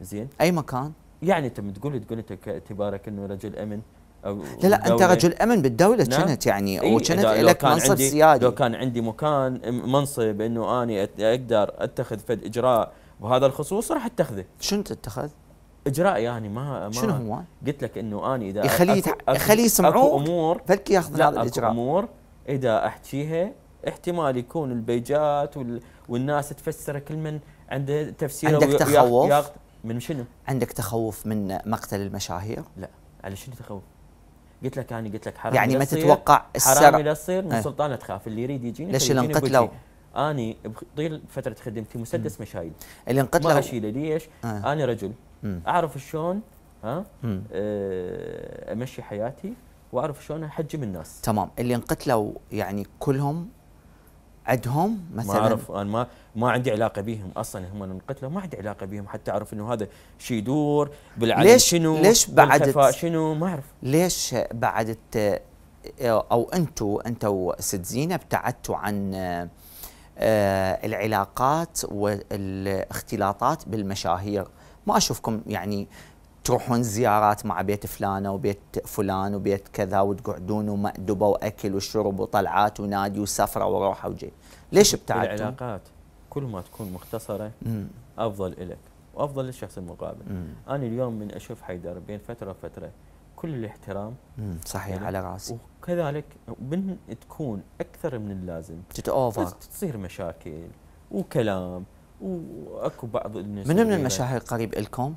زين أي مكان؟ يعني انت تقول تقول انت باعتبارك إنه رجل أمن أو لا لا أنت. رجل أمن بالدولة نعم. كنت يعني إيه، وكنت لك كان منصب عندي سيادي لو كان عندي مكان منصب إنه أني أقدر أتخذ فد إجراء بهذا الخصوص راح أتخذه شنو تتخذ؟ إجراء يعني ما ما شنو هو؟ قلت لك إنه أني إذا يخليه يخليه يسمعوك؟ أمور فلك ياخذ هذا الإجراء أمور إذا أحكيها احتمال يكون البيجات وال... والناس تفسر كل من عنده تفسير عندك تخوف؟ ياخ- من شنو؟ عندك تخوف من مقتل المشاهير؟ لا على شنو تخوف؟ قلت لك أنا قلت لك حرام يعني ما تتوقع حرامي السرعه لا تصير من إيه. سلطانه تخاف اللي يريد يجيني ليش اللي انقتلوا؟ اني طيل فترة خدمتي مسدس مشايل اللي ما انقتلوا اشيله ليش؟ آه. أنا رجل مم. أعرف شلون ها. آه، أمشي حياتي وأعرف شلون أحجم الناس تمام اللي انقتلوا يعني كلهم عندهم ما مثلا. أعرف أنا ما ما عندي علاقة بهم أصلا هم انقتلوا ما عندي علاقة بهم حتى أعرف إنه هذا شيء يدور بالعلن ليش- شنو ليش بعد بالخفاء ت- شنو ما أعرف. ليش بعدت؟ أو أنتم أنتم ست زينه ابتعدتوا عن آه، العلاقات والاختلاطات بالمشاهير. ما أشوفكم يعني تروحون زيارات مع بيت فلانة وبيت فلان وبيت كذا وتقعدون ومأدبة وأكل وشرب وطلعات ونادي وسفره وروحة وجي ليش ابتعدتوا؟ العلاقات كل ما تكون مختصرة مم. أفضل لك وافضل للشخص المقابل مم. أنا اليوم من أشوف حيدر بين فترة وفترة كل الاحترام مم. صحيح يعني على راسي وكذلك من تكون أكثر من اللازم تتوفر بس تصير مشاكل وكلام وأكو بعض الناس من من المشاهير قريب لكم؟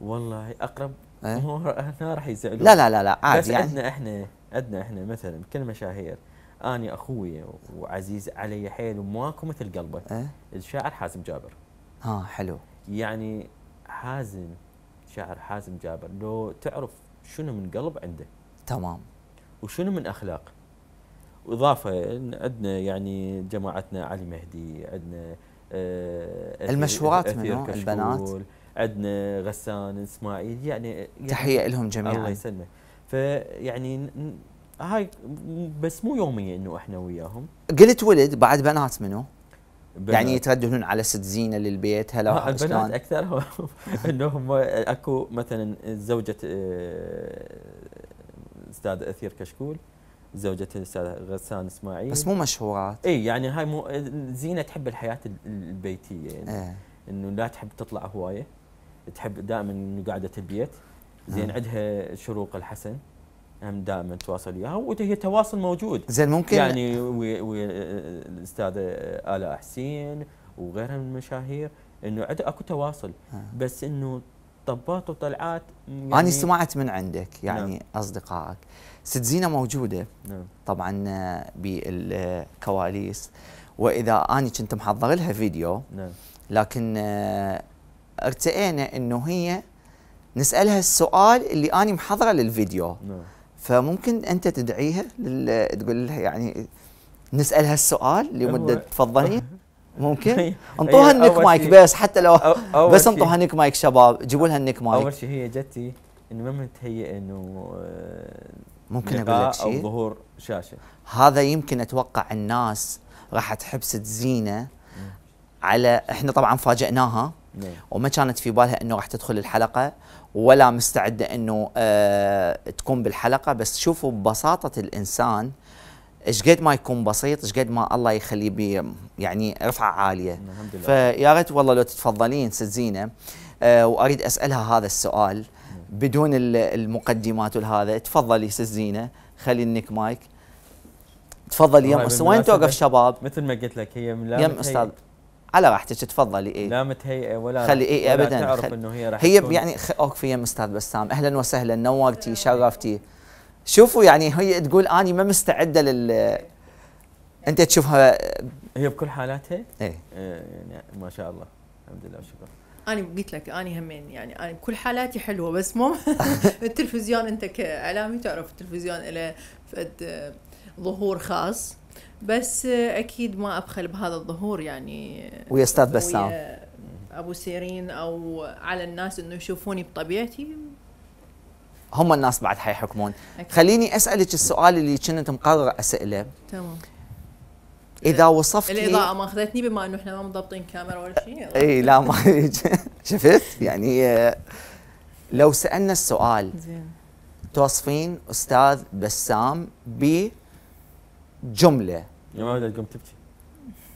والله أقرب. إيه؟ هو هنا راح يزعلون لا لا لا لا بس عادي يعني. عندنا إحنا عندنا إحنا مثلا كل مشاهير. اني أخوي وعزيز علي حيل وماكو مثل قلبه. إيه؟ الشاعر حازم جابر. ها حلو. يعني حازم شاعر حازم جابر لو تعرف شنو من قلب عنده. تمام. وشنو من أخلاق. واضافه عندنا يعني جماعتنا علي مهدي عندنا آه، المشهورات منو؟ البنات؟ عندنا غسان إسماعيل يعني, يعني تحية لهم الله جميعا يسلمك فيعني هاي بس مو يوميا إنه إحنا وياهم. قلت ولد بعد بنات منو؟ بنات. يعني يترددون على ست زينة للبيت هلا ها، البنات؟ اكثرهم إنهم أكو مثلا زوجة آه، أستاذ أثير كشكول زوجة الأستاذ غسان إسماعيل. بس مو مشهورات. إي يعني هاي مو زينة تحب الحياة ال- البيتية. يعني إيه. إنه لا تحب تطلع هواية. تحب دائما قاعدة البيت زين آه. عندها شروق الحسن هم دائما تواصل وياها وهي تواصل موجود. زين ممكن يعني ويا الاستاذه آلاء حسين وغيرها من المشاهير إنه عد أكو تواصل. آه. بس إنه طبات وطلعات يعني أنا سمعت من عندك يعني أصدقائك. ست زينة موجودة. نعم. طبعا آه، بالكواليس. وإذا اني كنت محضر لها فيديو نعم. لكن آه، أرتئينا إنه هي نسألها السؤال اللي أني محضرة للفيديو. نعم. فممكن أنت تدعيها لل... تقول لها يعني نسألها السؤال لمدة تفضلي. ممكن؟ انطوها ال neck mic بس حتى لو أو- بس انطوها neck mic شباب جيبوا لها ال neck mic. أول شيء هي جتي إنه ما متهيئ إنه آه، ممكن أقول لك أو شيء؟ ظهور شاشة. هذا يمكن أتوقع الناس راح تحب ست زينه على إحنا طبعا فاجئناها. نعم. وما كانت في بالها إنه راح تدخل الحلقة ولا مستعدة إنه آه تكون بالحلقة. بس شوفوا ببساطة الإنسان إيش قد ما يكون بسيط إيش قد ما الله يخليه بي يعني رفعة عالية. الحمد لله. فيا ريت والله لو تتفضلين ست زينة آه وأريد أسألها هذا السؤال بدون ال- المقدمات والهذا. تفضلي ست زينة خلي ال neck mic. تفضلي يم وين توقف شباب؟ مثل ما قلت لك هي لا يم أستاذ. على راحتك تفضلي إيه. لا متهيئة ولا خلي إيه ولا أبداً، تعرف خل- إنه هي راح هي تكون- يعني خ- أوكي يم أستاذ بسام أهلا وسهلا نورتي شرفتي. شوفوا يعني هي تقول أني ما مستعدة لل أنت تشوفها هي بكل حالاتها؟ إيه. آه، يعني ما شاء الله. الحمد لله وشكرا أنا قلت لك أنا همين يعني أنا بكل حالاتي حلوة بس مو التلفزيون أنت كإعلامي تعرف التلفزيون له فد ظهور خاص. بس أكيد ما أبخل بهذا الظهور يعني. ويا أستاذ بسام. أبو سيرين أو على الناس إنه يشوفوني بطبيعتي. هم الناس بعد حيحكمون. أكيد. خليني أسألك السؤال اللي كنت مقرر أسأله. تمام. إذا وصفتي الإضاءة ما أخذتني بما إنه إحنا ما مضبطين كاميرا ولا شيء. إي لا ما شفت؟ يعني آه، لو سألنا السؤال زين. توصفين أستاذ بسام بجمله يا ما بدها تقوم تبكي.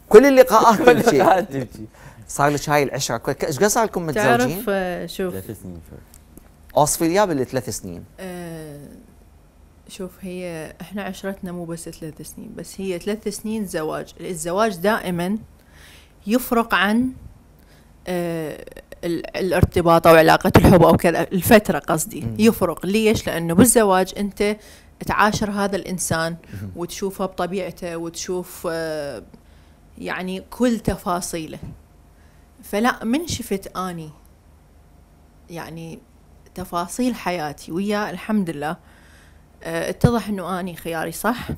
كل اللقاءات تبكي. صار لك هاي العشرة. إيش قد صار لكم متزوجين؟ تعرف آه، شوف. ثلاث سنين اوصفي لي إياه بالثلاث سنين؟ آه، شوف هي إحنا عشرتنا مو بس ثلاث سنين بس هي ثلاث سنين زواج. الزواج دائما يفرق عن آه، ال- الارتباط أو علاقة الحب أو كذا. الفترة قصدي. يفرق. ليش؟ لأنه بالزواج أنت تعاشر هذا الإنسان. وتشوفه بطبيعته وتشوف آه، يعني كل تفاصيله فلا من شفت أني يعني تفاصيل حياتي وياه الحمد لله آه، اتضح إنه أني خياري صح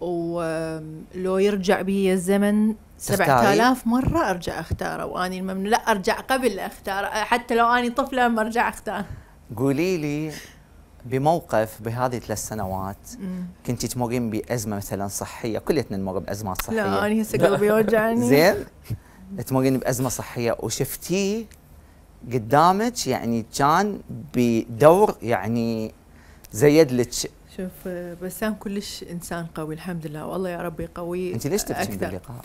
ولو يرجع بي الزمن؟ سبعة آلاف مرة أرجع أختاره وأني الممنوع لا أرجع قبل لا أختاره حتى لو أني طفلة ما أرجع أختار قولي لي بموقف بهذه ثلاث سنوات كنت تمرين بأزمة مثلا صحية؟ كليتنا نمر بازمات صحيه لا أني هسه قلبي يوجعني زين. تمرين بأزمة صحية وشفتيه قدامك يعني كان بدور يعني زيد لك شوف بسام كلش إنسان قوي الحمد لله. والله يا ربي قوي انت ليش تبكين. باللقاء؟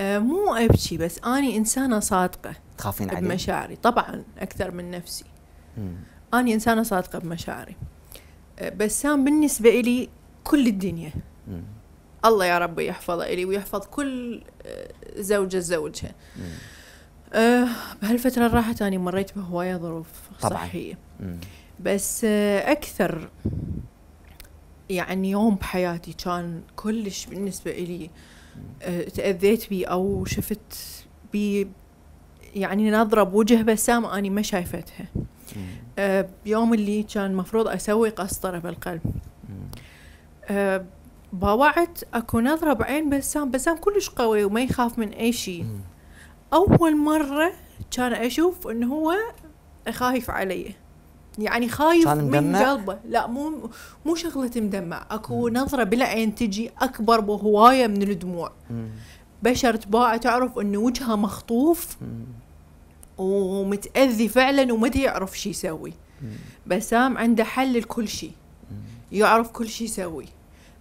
آه، مو أبكي بس أني إنسانة صادقة تخافين عليه؟ بمشاعري. طبعا أكثر من نفسي. مم. أنا إنسانة صادقة بمشاعري. أه، بسام بالنسبة إلي كل الدنيا مم. الله يا ربي يحفظه إلي ويحفظ كل زوجة زوجها مم. أه بهالفترة اللي راحت أنا مريت بهواية ظروف طبعاً. صحية مم. بس أه، أكثر يعني يوم بحياتي كان كلش بالنسبة إلي أه، تأذيت بيه أو شفت بيه يعني نظرة بوجه بسام أني ما شايفتها آه بيوم اللي كان المفروض أسوي قسطرة بالقلب آه باوعت أكو نظره بعين بسام بسام كلش قوي وما يخاف من أي شيء. أول مرة كان أشوف انه هو خايف علي. يعني خايف من؟ قلبه لا مو مو شغلة مدمع. أكو نظرة بالعين تجي أكبر بهواية من الدموع. بشر تباع تعرف انه وجهه مخطوف. ومتأذي فعلا وما يعرف شو يسوي. بسام عنده حل لكل شيء يعرف كل شيء يسوي.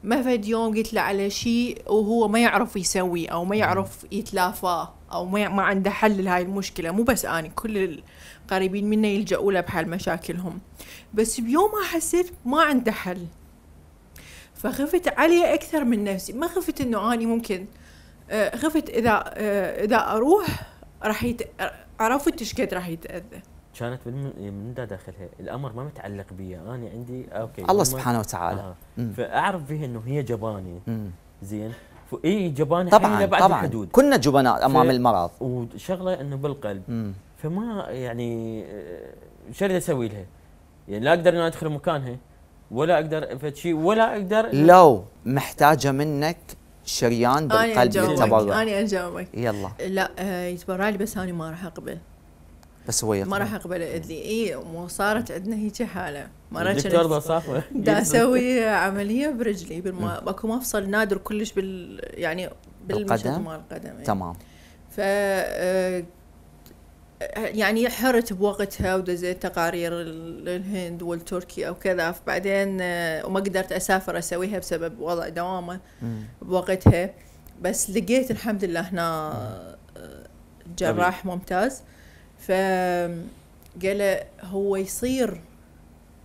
ما فد يوم قلت له على شيء وهو ما يعرف يسوي أو ما يعرف يتلافاه أو ما, ما عنده حل لهاي المشكلة. مو بس اني كل القريبين منه يلجأوا له بحل مشاكلهم. بس بيوم ما حسيت ما عنده حل. فخفت عليه أكثر من نفسي. ما خفت إنه اني ممكن آه، خفت إذا آه، إذا أروح راح يت... عرفت إيش قد راح يتأذى. كانت بالم- من دا داخلها. الأمر ما متعلق بي أنا عندي okay. الله سبحانه وتعالى. آه. فأعرف فيها إنه هي جبانه. زين. فإي جبانه طبعا بعد طبعا. الحدود. كنا جبناء أمام ف- المرض. وشغلة إنه بالقلب. مم. فما يعني شو أريد أسوي لها؟ يعني لا أقدر اني أدخل مكانها. ولا أقدر فد شيء ولا أقدر لو محتاجة منك شريان بالقلب للتبرع. آني أجاوبك. يلا. لا آه، يتبرع لي بس أنا ما راح أقبل. بس هو ما يطلع. راح أقبل اذي إي مو صارت عندنا هيك حالة. مرة الدكتور دا أسوي عملية برجلي بالما اكو مفصل نادر كلش بال يعني بالقدم؟ مال القدم. تمام. ف آه، يعني حرت بوقتها ودزيت تقارير الهند والتركي أو كذا فبعدين آه، وما قدرت أسافر أسويها بسبب وضع دوامة. بوقتها بس لقيت الحمد لله هنا آه، جراح ممتاز ف قال هو يصير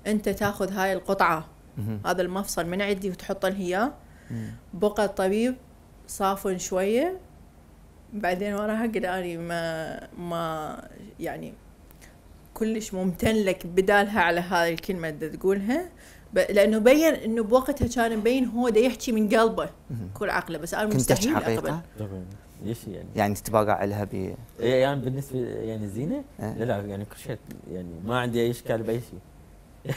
أنت تاخذ هاي القطعة. هذا المفصل من عندي وتحط له اياه. بقى الطبيب صافن شوية بعدين وراها قد اني ما ما يعني كلش ممتن لك بدالها على هاي الكلمة اللي تقولها ب- لأنه بين إنه بوقتها كان مبين هو دا يحكي من قلبه. كل عقله بس أنا مستحيل أقبل ليش يعني؟ يعني تتبرع لها ب إيه يعني بالنسبة يعني زينة؟ إيه. لا لا يعني كل شيء يعني ما عندي أي إشكال بأي شيء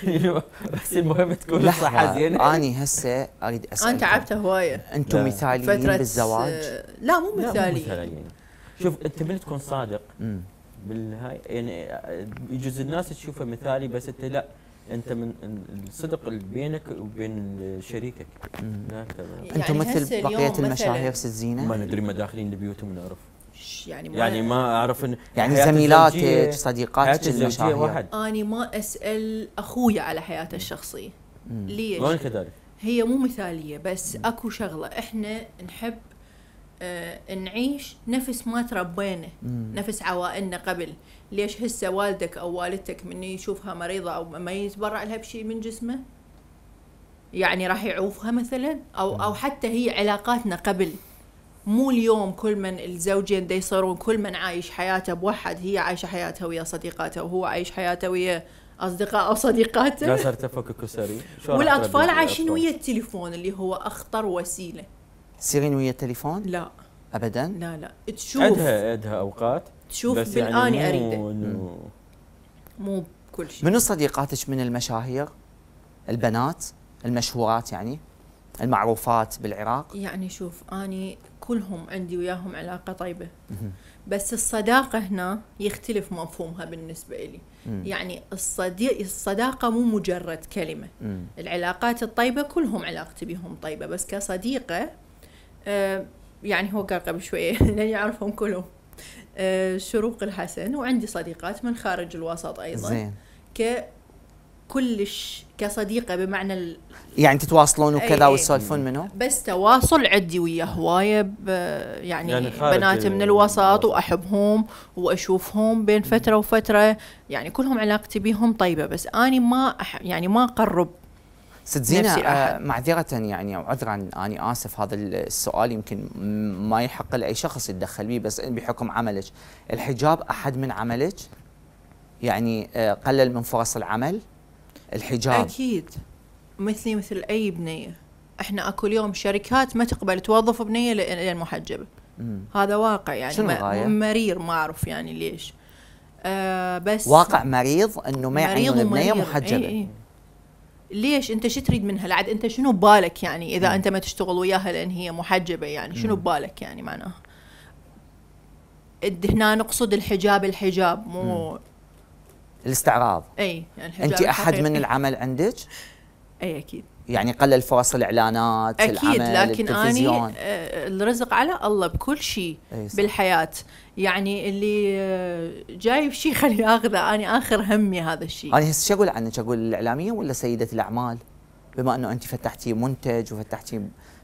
يعني بس المهم تكون الصحه لحظه زينة. أني هسه أريد اسال أنا تعبت هواية. أنتم. مثاليين فترة بالزواج؟ آه، لا مو لا، مو مثالي مثالي يعني شوف أنت من تكون صادق. بالهاي يعني يجوز الناس تشوفه مثالي بس أنت لا. أنت من الصدق اللي بينك وبين شريكك. يعني. لا أنتم مثل بقية المشاهير ست ما زينه ندري ما داخلين لبيوتهم نعرف. يعني ما يعني ما أعرف إن يعني زميلاتك صديقاتك المشاهير واحد. اني ما أسأل اخويا على حياته الشخصية. ليش؟ وأنا كذلك؟ هي مو مثالية بس أكو شغلة. إحنا نحب آه نعيش نفس ما تربينا. نفس عوائلنا قبل. ليش هسه والدك أو والدتك من يشوفها مريضة أو ما يتبرع لها بشيء من جسمه؟ يعني راح يعوفها مثلا؟ أو أو حتى هي علاقاتنا قبل. مو اليوم كل من الزوجين دا يصيرون كل من عايش حياته بوحد هي عايشة حياتها ويا صديقاتها وهو عايش حياته ويا أصدقاء أو صديقاته. لا صار تفكك اسري والأطفال عايشين؟ ويا التليفون اللي هو أخطر وسيلة. تسيرين ويا التليفون؟ لا. ابدا؟ لا لا. تشوف. عندها عندها أوقات. تشوف بس يعني بالاني مو أريده. إنه مو بكل شيء. منو صديقاتك من المشاهير؟ البنات؟ المشهورات يعني؟ المعروفات بالعراق؟ يعني شوف آني كلهم عندي وياهم علاقة طيبة. بس الصداقة هنا يختلف مفهومها بالنسبة لي. يعني الصديق الصداقة مو مجرد كلمة. مم. العلاقات الطيبة كلهم علاقتي بهم طيبة بس كصديقة آه يعني هو قال قبل شوية لأن يعرفهم كلهم. آه شروق الحسن وعندي صديقات من خارج الوسط أيضا. زين. كلش كصديقة بمعنى ال... يعني تتواصلون وكذا. وتسولفون منه بس تواصل عندي وياه هواية ب... يعني, يعني بنات من الوسط. وأحبهم وأشوفهم بين فترة وفترة يعني كلهم علاقتي بيهم طيبة بس أني ما أح... يعني ما أقرب ست زينة آه. معذرة يعني أو عذرا أنا آسف هذا السؤال يمكن ما يحق لأي شخص يتدخل به بس بحكم عملك الحجاب أحد من عملك يعني آه قلل من فرص العمل الحجاب. أكيد. مثلي مثل أي بنية. إحنا أكو اليوم شركات ما تقبل توظف بنية لأن محجبه. هذا واقع يعني. شنو الغاية؟ مرير ما اعرف يعني ليش. آه بس واقع مريض إنه ما يعينون البنيه. محجبة. إي إي. ليش؟ أنت شو تريد منها؟ لعد أنت شنو ببالك يعني؟ إذا أنت ما تشتغل وياها لأن هي محجبة يعني شنو ببالك يعني معناها؟ هنا نقصد الحجاب الحجاب مو الاستعراض. إي يعني أنت أحد من. العمل عندك؟ إي أكيد. يعني قلل فرص الإعلانات أكيد العمل لكن التلفزيون. اني آه، الرزق على الله بكل شيء. بالحياة. يعني اللي آه، جايب شيء خليه ياخذه اني آخر همي هذا الشيء. أنا هسه شو أقول عنك أقول الإعلامية ولا سيدة الأعمال؟ بما إنه أنت فتحتي منتج وفتحتي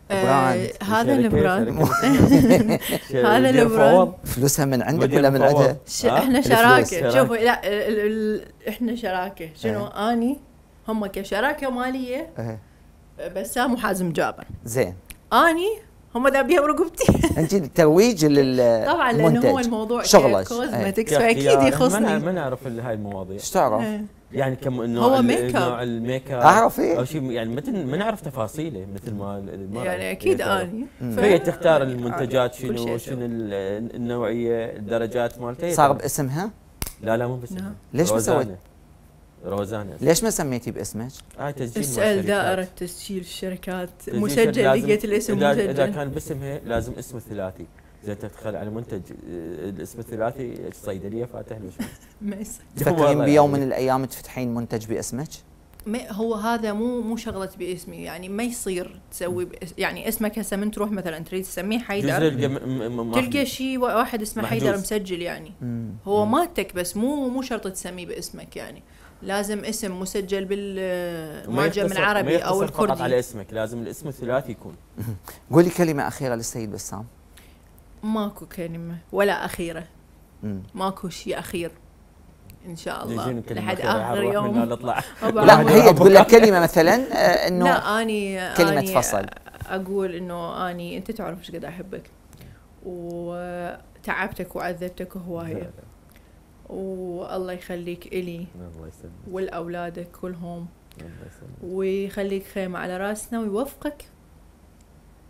brand آه هذا شركة- ال brand شركة. هذا مدير ال brand. فلوسها من عندك ولا من. عندها؟ إحنا شراكة شراكة. شوفوا لا ال... ال... ال... إحنا شراكة شنو إيه. أني هم كشراكة مالية إيه. بسام وحازم جابر زين أني هم ذابيهم رقبتي أنت الترويج لل طبعا لأنه. هو الموضوع شغلك cosmetics فأكيد يخصني ما نعرف هاي المواضيع إيش تعرف؟ يعني كم انه هو ميك اب. نوع الميك اب أعرف إيه. أو شيء يعني مثل ما نعرف تفاصيله مثل ما ال- المرأة يعني أكيد. اني فهي تختار المنتجات كل شنو شنو ال- النوعية الدرجات مالتها صار باسمها؟ لا لا مو بس نعم. ليش ما روزانا. سويت؟ روزانا ليش ما سميتي باسمك؟ هاي تسجيل اسال الشركات. دائرة تسجيل الشركات مسجل لقيت الاسم إذا, إذا مسجل كان باسمها لازم اسم ثلاثي إذا تدخل على منتج آه، الاسم الثلاثي الصيدلية فاتح له ما. تفكرين بيوم يعني. من الأيام تفتحين منتج باسمك؟ ما هو هذا مو مو شغلة باسمي يعني ما يصير تسوي يعني اسمك هسه من تروح مثلا تريد تسميه حيدر تلقى شيء واحد اسمه محجوز. حيدر مسجل يعني مم. هو مالتك بس مو مو شرط تسميه باسمك يعني لازم اسم مسجل بالمعجم ما العربي أو يقتصر فقط على الكردي اسمك لازم الاسم الثلاثي يكون قولي كلمة أخيرة للسيد بسام ماكو كلمة ولا أخيرة. مم. ماكو شيء أخير. إن شاء الله. كلمة لحد أخيرة، آخر يوم. نطلع لا. هي تقول لك كلمة مثلا آه، إنه لا اني كلمة أني فصل. أقول إنه أني أنت تعرف إيش قد أحبك. وتعبتك وعذبتك هواية. والله يخليك إلي الله يسلمك. ولاولادك كلهم. الله يسلمك. ويخليك خيمة على رأسنا ويوفقك.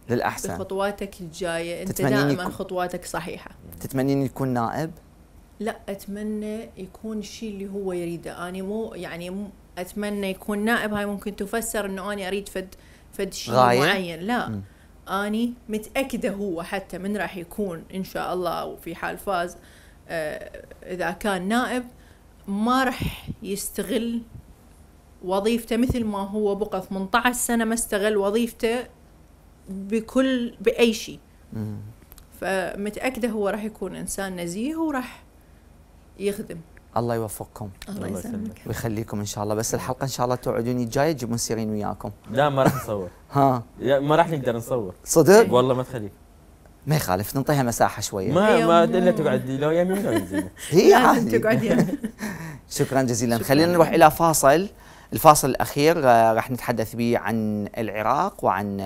للأحسن. بخطواتك الجاية. أنت دائما يكون- خطواتك صحيحة. تتمنين يكون نائب؟ لا أتمنى يكون الشيء اللي هو يريده. اني مو يعني مو أتمنى يكون نائب. هاي ممكن تفسر إنه اني أريد فد فد شيء؟ معين. لا. مم. اني متأكدة هو حتى من راح يكون إن شاء الله وفي حال فاز آه إذا كان نائب ما راح يستغل وظيفته مثل ما هو بقى. 18 سنة ما استغل وظيفته بكل بأي شيء. فمتأكدة هو راح يكون إنسان نزيه وراح يخدم. الله يوفقكم. الله يسلمك. ويخليكم إن شاء الله. بس الحلقة إن شاء الله توعدوني الجايه تجيبون سيرين وياكم. لا ما راح نصور. ها؟ ما راح نقدر نصور. صدق؟ والله ما تخليك. ما يخالف نعطيها مساحة شوية. ما ما إلا تقعد لو يمين لو يمين. هي لازم عادي. تقعد شكرا جزيلا. خلينا نروح إلى فاصل. الفاصل الأخير آه، راح نتحدث به عن العراق وعن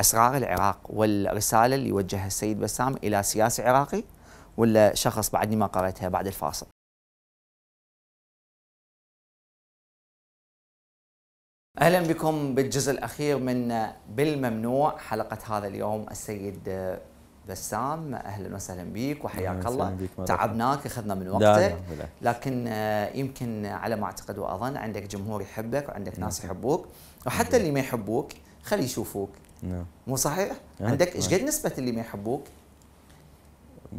أسرار العراق والرسالة اللي وجهها السيد بسام إلى سياسي عراقي ولا شخص بعدني ما قرأتها بعد الفاصل؟ أهلا بكم بالجزء الأخير من بالممنوع حلقة هذا اليوم السيد بسام. أهلا وسهلا بك وحياك الله. تعبناك أخذنا من وقتك. لكن آه، يمكن على ما أعتقد وأظن عندك جمهور يحبك وعندك ناس نعم. يحبوك وحتى اللي ما يحبوك خلي يشوفوك. نعم مو صحيح؟ نعم. عندك إيش نعم. قد نسبة اللي ما يحبوك؟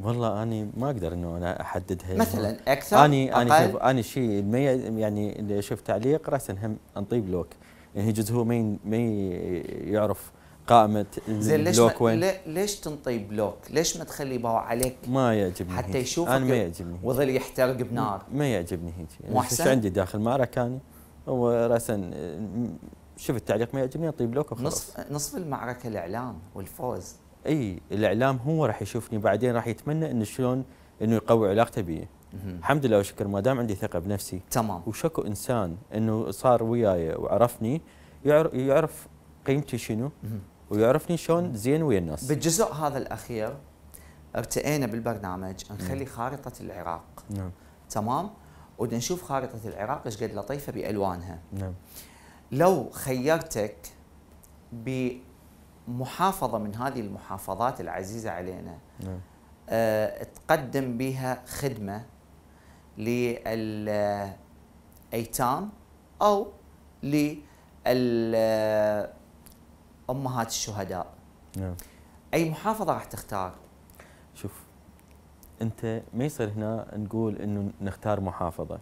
والله أني ما أقدر إنه أنا احددها مثلا أكثر اني أنا أقل أنا شيء يعني اللي أشوف تعليق راسا هم انطيه لوك يعني جزء هو ما ما يعرف قائمة زين ليش وين ليش تنطي block؟ ليش ما تخلي باو عليك ما يعجبني حتى. يشوفك أنا ما يعجبني. وظل يحترق بنار ما يعجبني هيك مو يعني أحسن؟ إيش عندي داخل معركة اني هو راسا شوف التعليق ما يعجبني أنطي block وخلاص. نصف نصف المعركة الإعلام والفوز. إي الإعلام هو راح يشوفني بعدين راح يتمنى إنه شلون إنه يقوي علاقته بي. الحمد لله وشكر ما دام عندي ثقة بنفسي. تمام. وشكو إنسان إنه صار وياي وعرفني يعرف, قيمتي شنو. ويعرفني شلون زين ويا الناس. بالجزء هذا الأخير ارتئينا بالبرنامج نخلي خارطة العراق. نعم. تمام؟ ودنا نشوف خارطة العراق إيش قد لطيفة بألوانها. نعم. لو خيرتك بمحافظة من هذه المحافظات العزيزة علينا نعم. أه تقدم بها خدمة للأيتام أو لامهات الشهداء. نعم. أي محافظة راح تختار؟ شوف أنت ما يصير هنا نقول إنه نختار محافظة.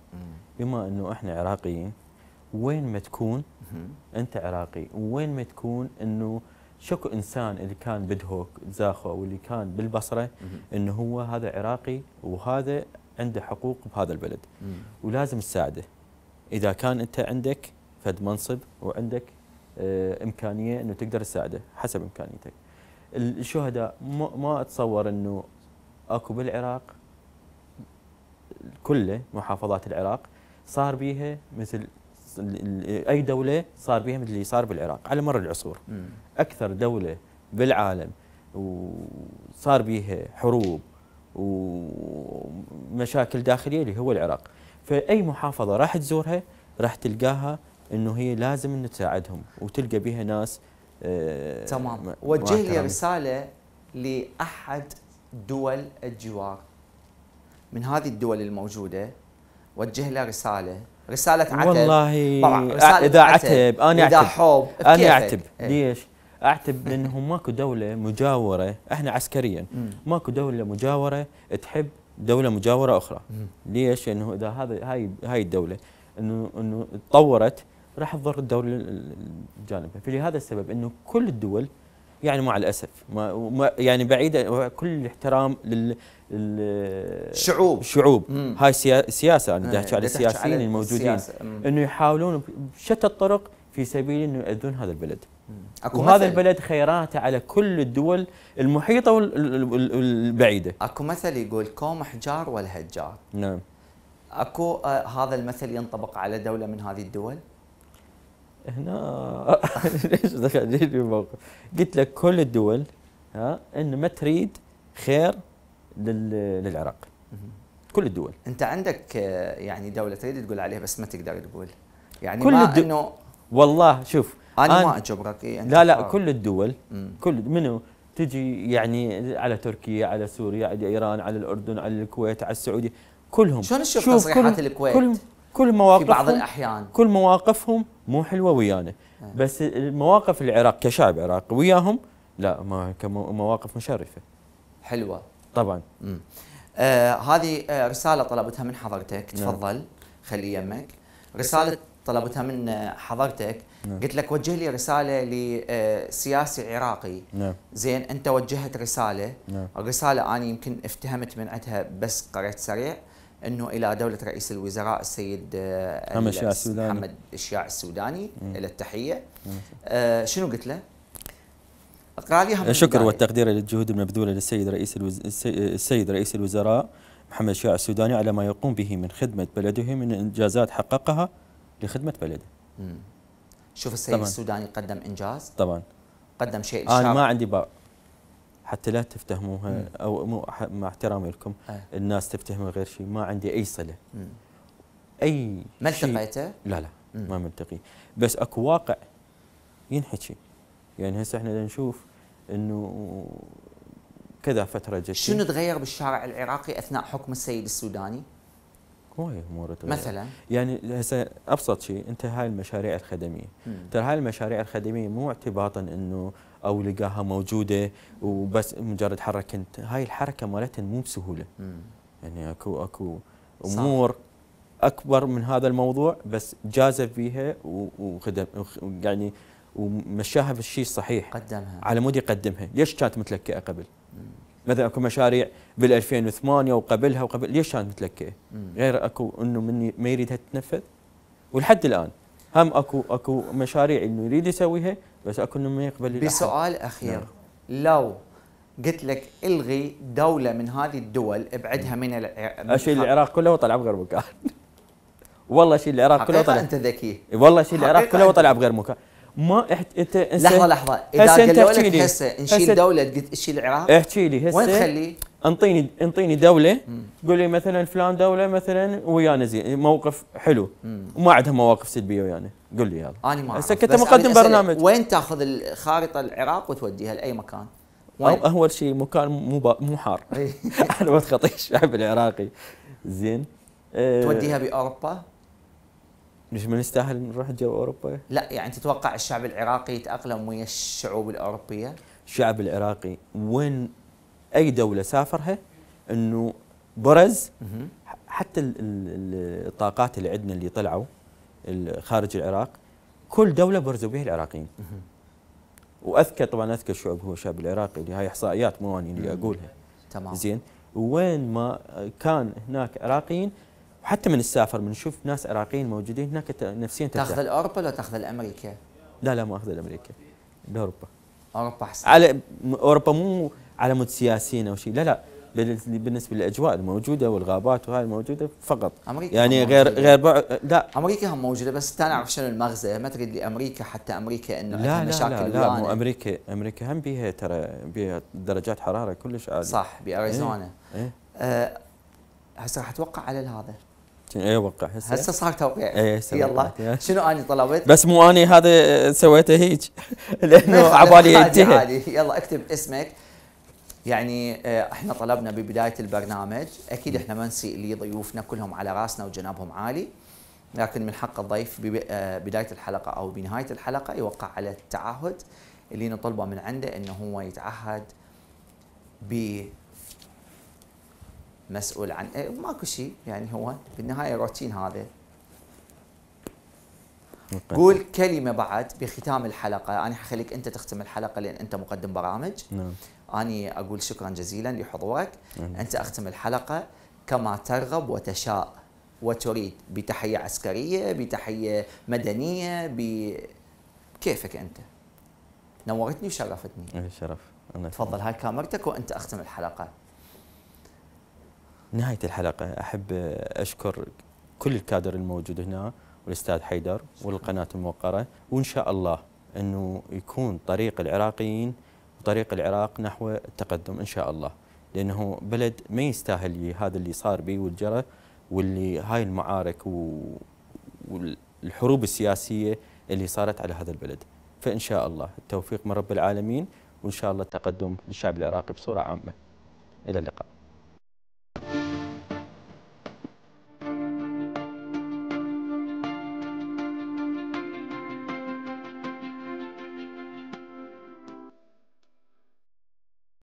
بما إنه إحنا عراقيين وين ما تكون. أنت عراقي وين ما تكون إنه شكو إنسان اللي كان بدهوك زاخو واللي كان بالبصرة. إنه هو هذا عراقي وهذا عنده حقوق بهذا البلد. ولازم تساعده إذا كان أنت عندك فد منصب وعندك آه، إمكانية إنه تقدر تساعده حسب إمكانيتك الشهداء ما, ما أتصور إنه أكو بالعراق كله محافظات العراق صار بيها مثل أي دولة صار بيها مثل اللي صار بالعراق على مر العصور مم. أكثر دولة بالعالم وصار بيها حروب ومشاكل داخلية اللي هو العراق فأي محافظة راح تزورها راح تلقاها إنه هي لازم إنه تساعدهم وتلقى بيها ناس آه، تمام وجه لي. رسالة لأحد دول الجوار من هذه الدول الموجودة وجه له رسالة رسالة عتب والله طبعاً، رسالة إذا عتب، عتب أنا إذا أعتب حب أنا بكيفك. أعتب إيه. ليش؟ أعتب لأنه ماكو دولة مجاورة إحنا عسكريا. ماكو دولة مجاورة تحب دولة مجاورة أخرى. ليش؟ لأنه إذا هذا هاي هاي الدولة إنه إنه تطورت راح تضر الدولة الجانبه فلهذا السبب إنه كل الدول يعني مع الأسف ما ما- يعني بعيدة كل الاحترام لل الشعوب مم. هاي سيا- سياسة أنا إيه، احكي على السياسيين الموجودين. إنه يحاولون بشتى الطرق في سبيل إنه يؤذون هذا البلد. أكو وهذا مثل البلد خيراته على كل الدول المحيطة والبعيده أكو مثل يقول كوم حجار ولا هجار نعم. أكو آه هذا المثل ينطبق على دولة من هذه الدول؟ هنا ليش دخلت الموقف؟ قلت لك كل الدول ها انه ما تريد خير للعراق. كل الدول. انت عندك آه يعني دولة تريد تقول عليها بس ما تقدر تقول. يعني كل ما الدو- انه والله شوف أنا أنا- ما أجبرك. إيه لا لا حر. كل الدول مم. كل منو تجي يعني على تركيا على سوريا على إيران على الأردن على الكويت على السعودية كلهم. شلون تشوف شوف تصريحات كل- الكويت؟ كل كل في مواقفهم بعض الأحيان. كل مواقفهم مو حلوة ويانا. آه. بس المواقف العراق كشعب عراقي وياهم لا ما كمواقف مشرفة. حلوة. طبعا مم. آه هذه آه رسالة طلبتها من حضرتك نعم. تفضل خلي يمك رسالة طلبتها من آه، حضرتك نعم. قلت لك وجه لي رسالة لسياسي عراقي نعم زين انت وجهت رسالة نعم الرسالة أنا يمكن افتهمت من عندها بس قريت سريع إنه إلى دولة رئيس الوزراء السيد آه، محمد الشياع الس- السوداني. محمد الشياع السوداني مم. إلى التحية مم. آه شنو قلت له؟ الشكر البداية. والتقدير للجهود المبذولة للسيد رئيس الوز... السي- السيد رئيس الوزراء محمد الشياع السوداني على ما يقوم به من خدمة بلده من إنجازات حققها لخدمة بلده مم. شوف السيد طبعاً. السوداني قدم إنجاز طبعا قدم شيء أنا للشعب ما عندي باع حتى لا تفتهموها أو مو مع احترامي لكم آه. الناس تفتهمها غير شيء ما عندي أي صلة مم. أي ما التقيته؟ لا لا مم. ما ملتقي بس أكو واقع ينحكي يعني هسه إحنا نشوف إنه كذا فترة جت شنو تغير بالشارع العراقي أثناء حكم السيد السوداني؟ هواي أمور. مثلا يعني هسه أبسط شيء أنت هاي المشاريع الخدمية. ترى هاي المشاريع الخدمية مو اعتباطا إنه أو لقاها موجودة وبس مجرد حركة أنت هاي الحركة مالتها مو بسهولة مم. يعني أكو أكو صح. أمور أكبر من هذا الموضوع بس جازف فيها و- وخدم وخ- يعني ومشاها بالشيء الصحيح. قدمها. على مود يقدمها. ليش كانت متلكئة قبل؟ مثلا أكو مشاريع بال 2008 وقبلها وقبل ليش كانت متلكئة. غير أكو إنه من ما يريدها تتنفذ؟ ولحد الآن هم أكو أكو مشاريع إنه يريد يسويها بس أكو إنه ما يقبل. بسؤال أخير. نعم. لو قلت لك إلغي دولة من هذه الدول ابعدها من الع... من اشيل العراق كله وطلع بغير مكان. والله اشيل العراق كله وطلع. أنت ذكي. والله اشيل العراق كله وطلع بغير مكان. ما احت... إنت لحظة لحظة إذا قالوا لك. هسه نشيل دولة قلت تشيل العراق احكي لي وين هسه تخليه؟ أنطيني أنطيني دولة. قول لي مثلا فلان دولة مثلا ويانا زين موقف حلو. وما عندها مواقف سلبية ويانا قول لي يلا أنا ما هسه. كنت مقدم برنامج. وين تأخذ الخارطه العراق وتوديها لأي مكان؟ أو وين؟ أول شيء مكان مو با- مو حار إيه. ود خطير الشعب العراقي زين آه، توديها بأوروبا؟ ليش ما نستاهل نروح جو اوروبا؟ لا يعني تتوقع الشعب العراقي يتأقلم ويا الشعوب الأوروبية؟ الشعب العراقي وين أي دولة سافرها إنه برز. حتى ال- ال- الطاقات اللي عندنا اللي طلعوا خارج العراق كل دولة برزوا بها العراقيين. واذكى طبعا اذكى الشعوب هو الشعب العراقي اللي هاي إحصائيات مو اني اللي. أقولها تمام زين وين ما كان هناك عراقيين وحتى من السافر بنشوف ناس عراقيين موجودين هناك نفسيا تاخذ ترتاح الأوروبا ولا تاخذ الأمريكا؟ لا لا ما أخذ الأمريكا بأوروبا. أوروبا أحسن. على أوروبا مو على مود سياسيين أو شيء لا لا بال- بالنسبة للأجواء الموجودة والغابات وهاي الموجودة فقط. أمريكا يعني هم غير موجودة. غير بعد لا. أمريكا هم موجودة بس تعرف شنو المغزى. ما تريد لي أمريكا حتى أمريكا إنه لا عندها لا مشاكل لا, لا مو ويانا. أمريكا. أمريكا هم بيها ترى بيها درجات حرارة كلش عالية. صح بأريزونا. إيه أه هسه راح أتوقع على هذا إيه وقع. هسه هسه صار توقيع. هسه يلا. شنو أني طلبت؟ بس مو أني هذا سويته هيك. لأنه عبالي عادي ينتهي. عادي. يلا اكتب اسمك. يعني آه، إحنا طلبنا ببداية البرنامج. أكيد إحنا ما نسيء لضيوفنا كلهم على راسنا وجنابهم عالي. لكن من حق الضيف ببدايه الحلقة أو بنهاية الحلقة يوقع على التعهد اللي نطلبه من عنده إنه هو يتعهد ب مسؤول عن إيه، ماكو شيء. يعني هو بالنهاية روتين هذا. قول كلمة بعد بختام الحلقة. أنا حخليك أنت تختم الحلقة لأن أنت مقدم برامج. نعم. أني أقول شكرا جزيلا لحضورك. نعم. أنت أختم الحلقة كما ترغب وتشاء وتريد بتحية عسكرية بتحية مدنية بكيفك أنت؟ نورتني وشرفتني. إيه، شرف. أنا تفضل هاي كاميرتك وأنت أختم الحلقة. نهاية الحلقة أحب أشكر كل الكادر الموجود هنا والأستاذ حيدر والقناة الموقرة وإن شاء الله إنه يكون طريق العراقيين وطريق العراق نحو التقدم إن شاء الله. لأنه بلد ما يستاهل هذا اللي صار به والجرى واللي هاي المعارك. والحروب السياسية اللي صارت على هذا البلد. فإن شاء الله التوفيق من رب العالمين وإن شاء الله التقدم للشعب العراقي بصورة عامة. إلى اللقاء.